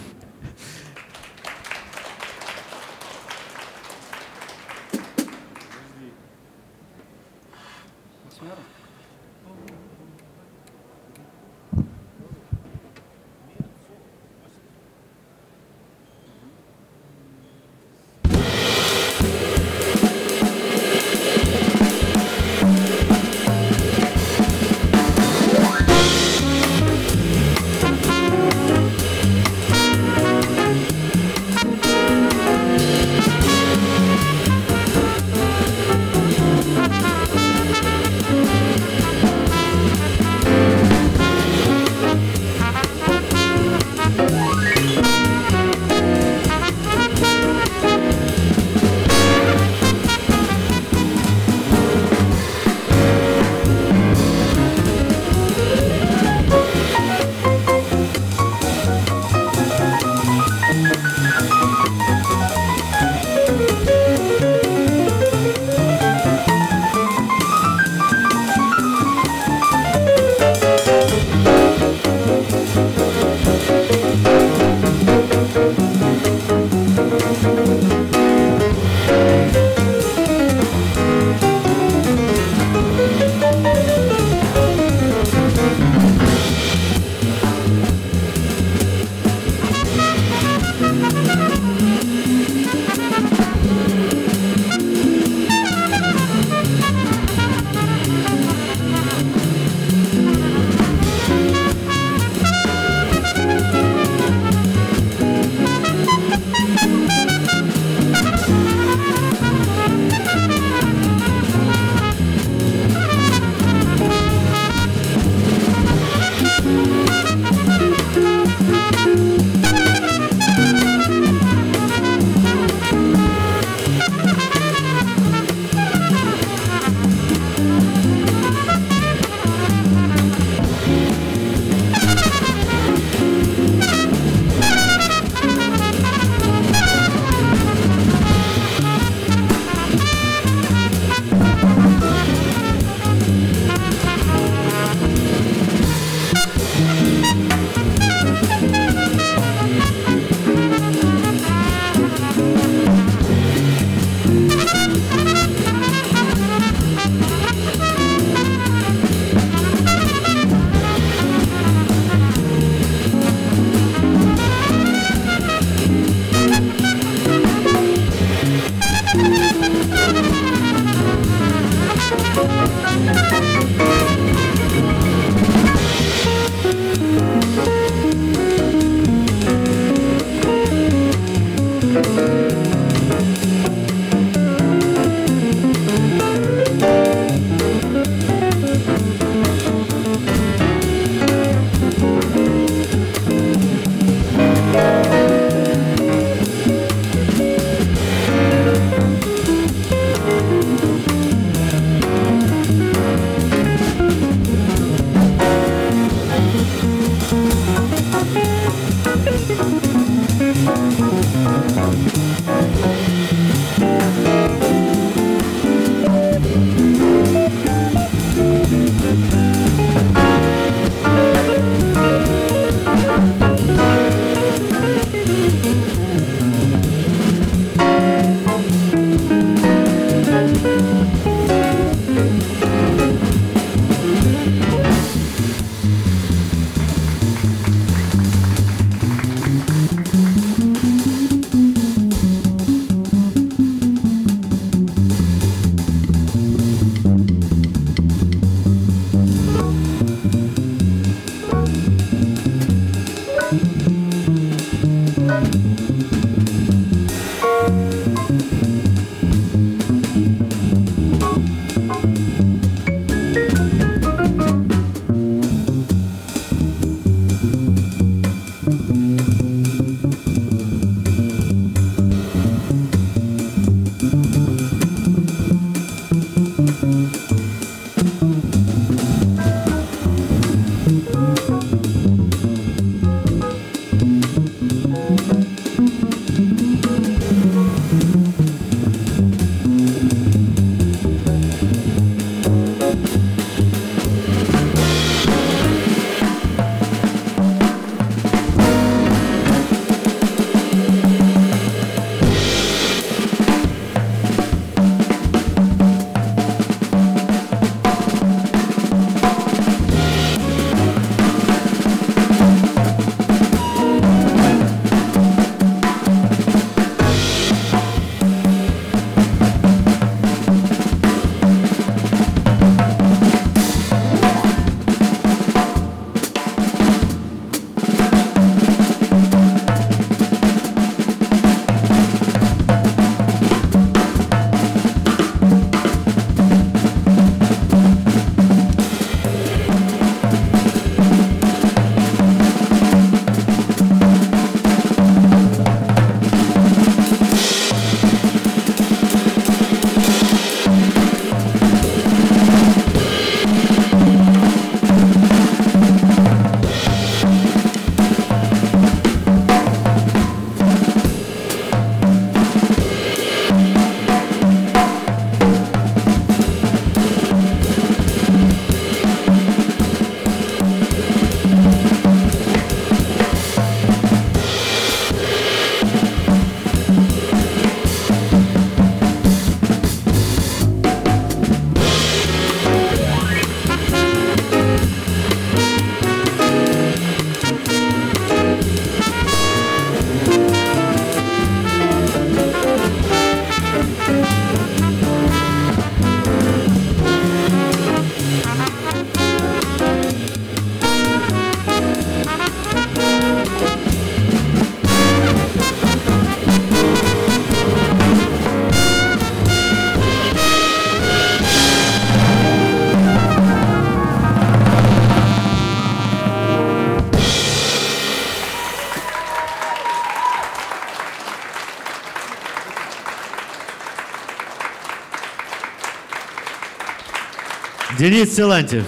Денис Силантьев.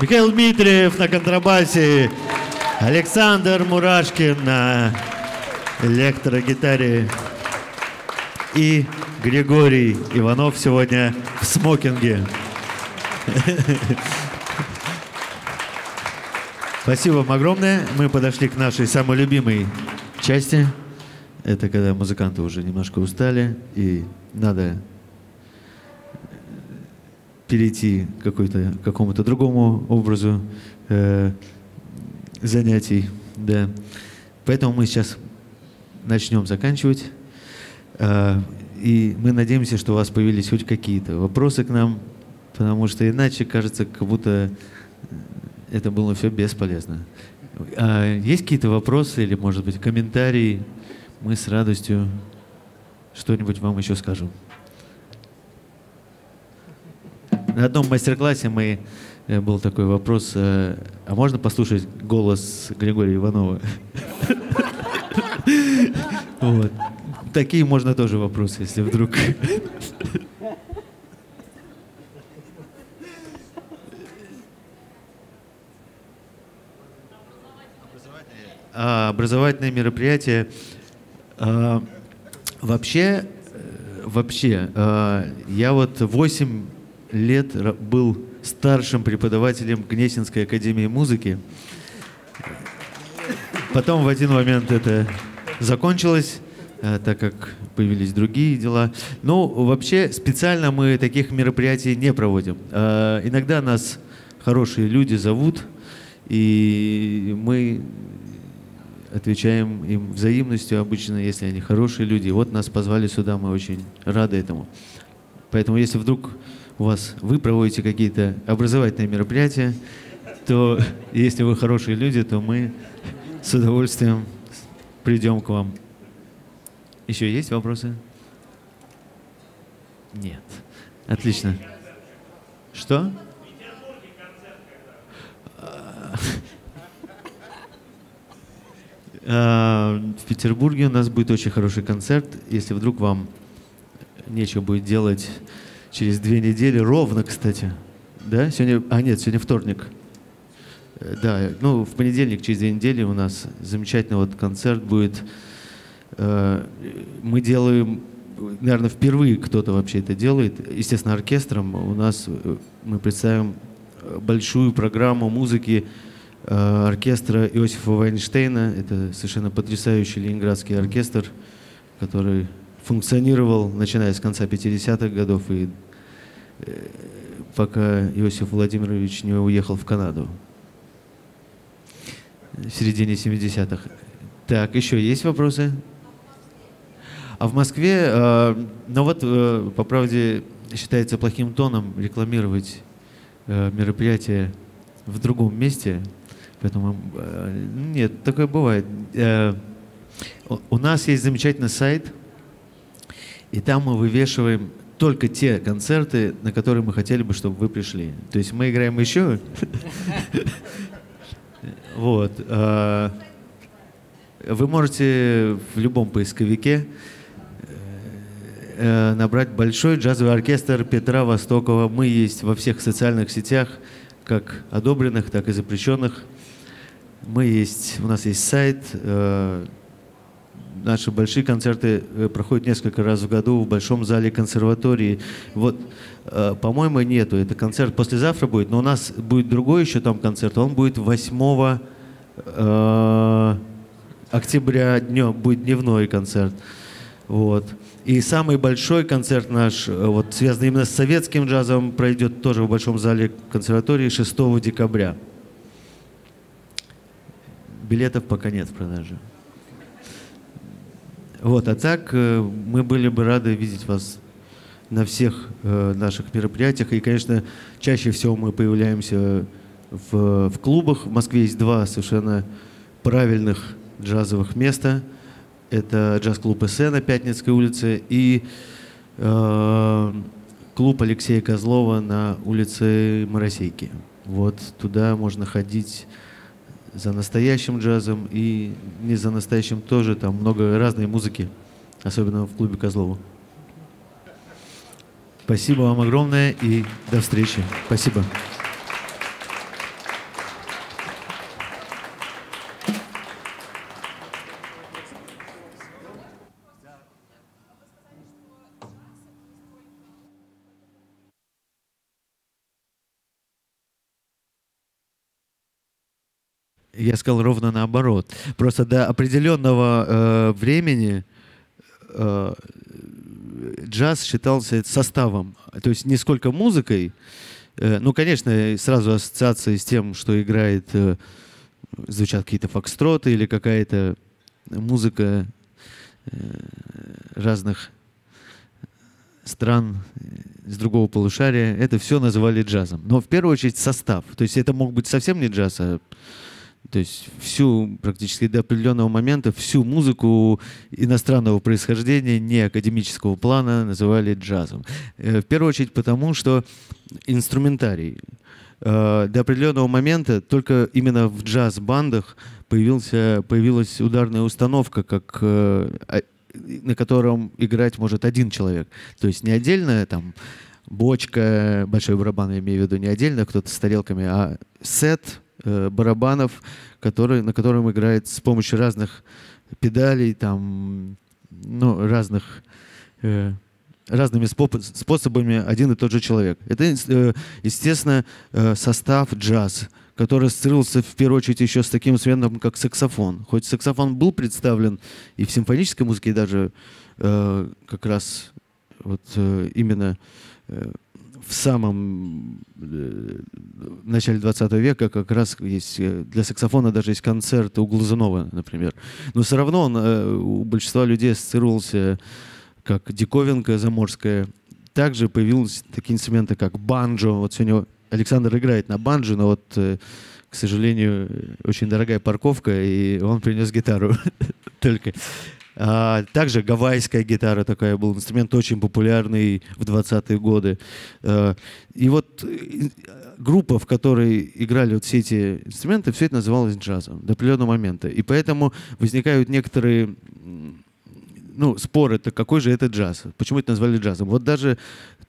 Михаил Дмитриев на контрабасе, Александр Мурашкин на электрогитаре и Григорий Иванов сегодня в смокинге. Спасибо вам огромное. Мы подошли к нашей самой любимой части. Это когда музыканты уже немножко устали и надо перейти к какому-то другому образу э, занятий. Да. Поэтому мы сейчас начнем заканчивать. Э, и мы надеемся, что у вас появились хоть какие-то вопросы к нам, потому что иначе кажется, как будто это было все бесполезно. А есть какие-то вопросы или, может быть, комментарии? Мы с радостью что-нибудь вам еще скажем. На одном мастер-классе мы э, был такой вопрос, э, а можно послушать голос Григория Иванова? Такие можно тоже вопросы, если вдруг. А, образовательные мероприятия. А, вообще, э, вообще, а, я вот 8 лет был старшим преподавателем Гнесинской академии музыки. Потом в один момент это закончилось, э, так как появились другие дела. Ну, вообще, специально мы таких мероприятий не проводим. А, иногда нас хорошие люди зовут, и мы отвечаем им взаимностью обычно, если они хорошие люди. Вот нас позвали сюда, мы очень рады этому. Поэтому если вдруг у вас, вы проводите какие-то образовательные мероприятия, то если вы хорошие люди, то мы с удовольствием придем к вам. Еще есть вопросы? Нет. Отлично. Что? А, в Петербурге у нас будет очень хороший концерт. Если вдруг вам нечего будет делать через две недели, ровно, кстати. Да, сегодня, а нет, сегодня вторник. Э, да, ну, в понедельник, через две недели у нас замечательный вот концерт будет. Э, мы делаем, наверное, впервые кто-то вообще это делает, естественно, оркестром. У нас э, мы представим большую программу музыки оркестра Иосифа Вайнштейна. Это совершенно потрясающий ленинградский оркестр, который функционировал, начиная с конца 50-х годов и э, пока Иосиф Владимирович не уехал в Канаду в середине 70-х. Так, еще есть вопросы? А в Москве, э, ну вот, э, по правде, считается плохим тоном рекламировать э, мероприятие в другом месте, поэтому э, нет, такое бывает. Э, у нас есть замечательный сайт – и там мы вывешиваем только те концерты, на которые мы хотели бы, чтобы вы пришли. То есть мы играем еще. Вот. А, вы можете в любом поисковике э, набрать большой джазовый оркестр Петра Востокова. Мы есть во всех социальных сетях, как одобренных, так и запрещенных. Мы есть, у нас есть сайт, э, наши большие концерты э, проходят несколько раз в году в Большом зале консерватории. Вот, э, по-моему, нету. Это концерт послезавтра будет, но у нас будет другой еще там концерт. Он будет 8 э, октября, днем, будет дневной концерт. Вот. И самый большой концерт наш, вот, связанный именно с советским джазом, пройдет тоже в Большом зале консерватории 6 декабря. Билетов пока нет в продаже. Вот, а так э, мы были бы рады видеть вас на всех э, наших мероприятиях. И, конечно, чаще всего мы появляемся в, в клубах. В Москве есть два совершенно правильных джазовых места. Это джаз-клуб «Эссе» на Пятницкой улице и э, клуб Алексея Козлова на улице Моросейки. Вот туда можно ходить за настоящим джазом и не за настоящим тоже. Там много разной музыки особенно в клубе Козлова. Спасибо вам огромное и до встречи. Спасибо. Я сказал ровно наоборот. Просто до определенного э, времени э, джаз считался составом, то есть не сколько музыкой. Э, ну, конечно, сразу ассоциации с тем, что играет, э, звучат какие-то фокстроты или какая-то музыка э, разных стран с другого полушария. Это все называли джазом. Но в первую очередь состав. То есть это мог быть совсем не джаз, а то есть всю, практически до определенного момента, всю музыку иностранного происхождения, не академического плана, называли джазом. Э, в первую очередь потому, что инструментарий. Э, до определенного момента только именно в джаз-бандах появился, появилась ударная установка, как э, а, на котором играть может один человек. То есть не отдельная там бочка, большой барабан, я имею в виду, не отдельно кто-то с тарелками, а сет э, барабанов, который, на котором играет с помощью разных педалей, там, ну, разных, э, разными способами один и тот же человек. Это, э, естественно, э, состав джаз, который ассоциировался в первую очередь еще с таким инструментом, как саксофон. Хоть саксофон был представлен и в симфонической музыке, и даже э, как раз вот э, именно э, в самом э, начале 20 века как раз есть э, для саксофона даже есть концерт у Глазунова, например. Но все равно он э, у большинства людей ассоциировался как диковинка заморская. Также появились такие инструменты, как банджо. Вот сегодня Александр играет на банджо, но вот, к сожалению, очень дорогая парковка, и он принес гитару только. А, также гавайская гитара такая был инструмент очень популярный в 20-е годы. А, и вот э, группа, в которой играли вот все эти инструменты, все это называлось джазом до определенного момента. И поэтому возникают некоторые ну, спор это какой же это джаз. Почему это назвали джазом? Вот даже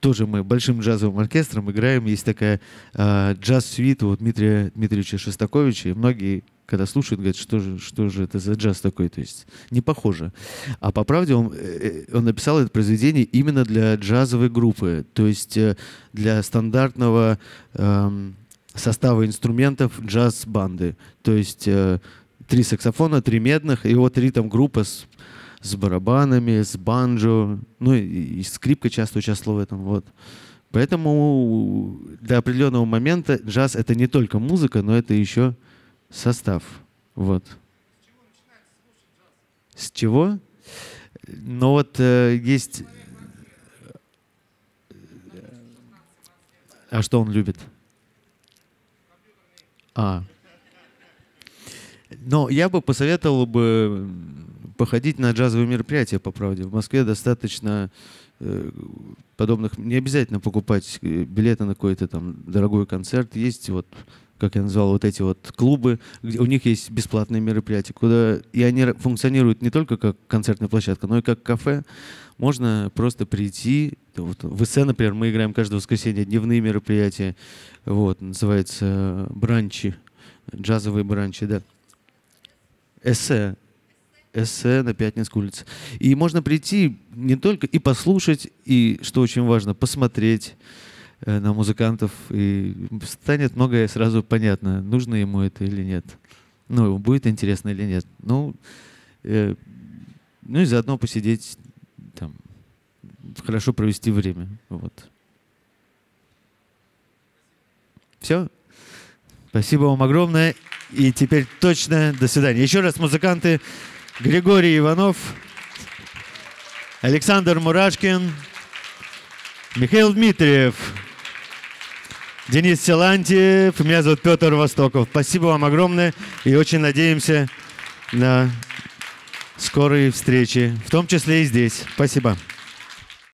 тоже мы большим джазовым оркестром играем. Есть такая э, джаз-свита у Дмитрия Дмитриевича Шостаковича. И многие когда слушают, говорят, что же, что же это за джаз такой, то есть не похоже. А по правде он, э, он написал это произведение именно для джазовой группы, то есть э, для стандартного эм, состава инструментов джаз-банды. То есть э, три саксофона, три медных, и вот ритм группа с, с барабанами, с банджо, ну и, скрипка часто участвовала в этом. Вот. Поэтому до определенного момента джаз это не только музыка, но это еще состав. Вот. С чего? Ну вот э, есть... А что он любит? А. Но я бы посоветовал бы походить на джазовые мероприятия, по правде. В Москве достаточно э, подобных... Не обязательно покупать э, билеты на какой-то там дорогой концерт. Есть вот как я назвал, вот эти вот клубы, где у них есть бесплатные мероприятия, куда и они функционируют не только как концертная площадка, но и как кафе. Можно просто прийти. Вот в ИСЭ, например, мы играем каждое воскресенье дневные мероприятия. Вот, называется бранчи, джазовые бранчи, да. Эссе, эссе на Пятницкой улице. И можно прийти не только и послушать, и, что очень важно, посмотреть, Э, на музыкантов, и станет многое сразу понятно, нужно ему это или нет. Ну, будет интересно или нет. Ну, э, ну и заодно посидеть там, хорошо провести время. Вот. Все. Спасибо вам огромное. И теперь точно до свидания. Еще раз музыканты Григорий Иванов, Александр Мурашкин, Михаил Дмитриев. Денис Силантьев, меня зовут Петр Востоков. Спасибо вам огромное и очень надеемся на скорые встречи, в том числе и здесь. Спасибо.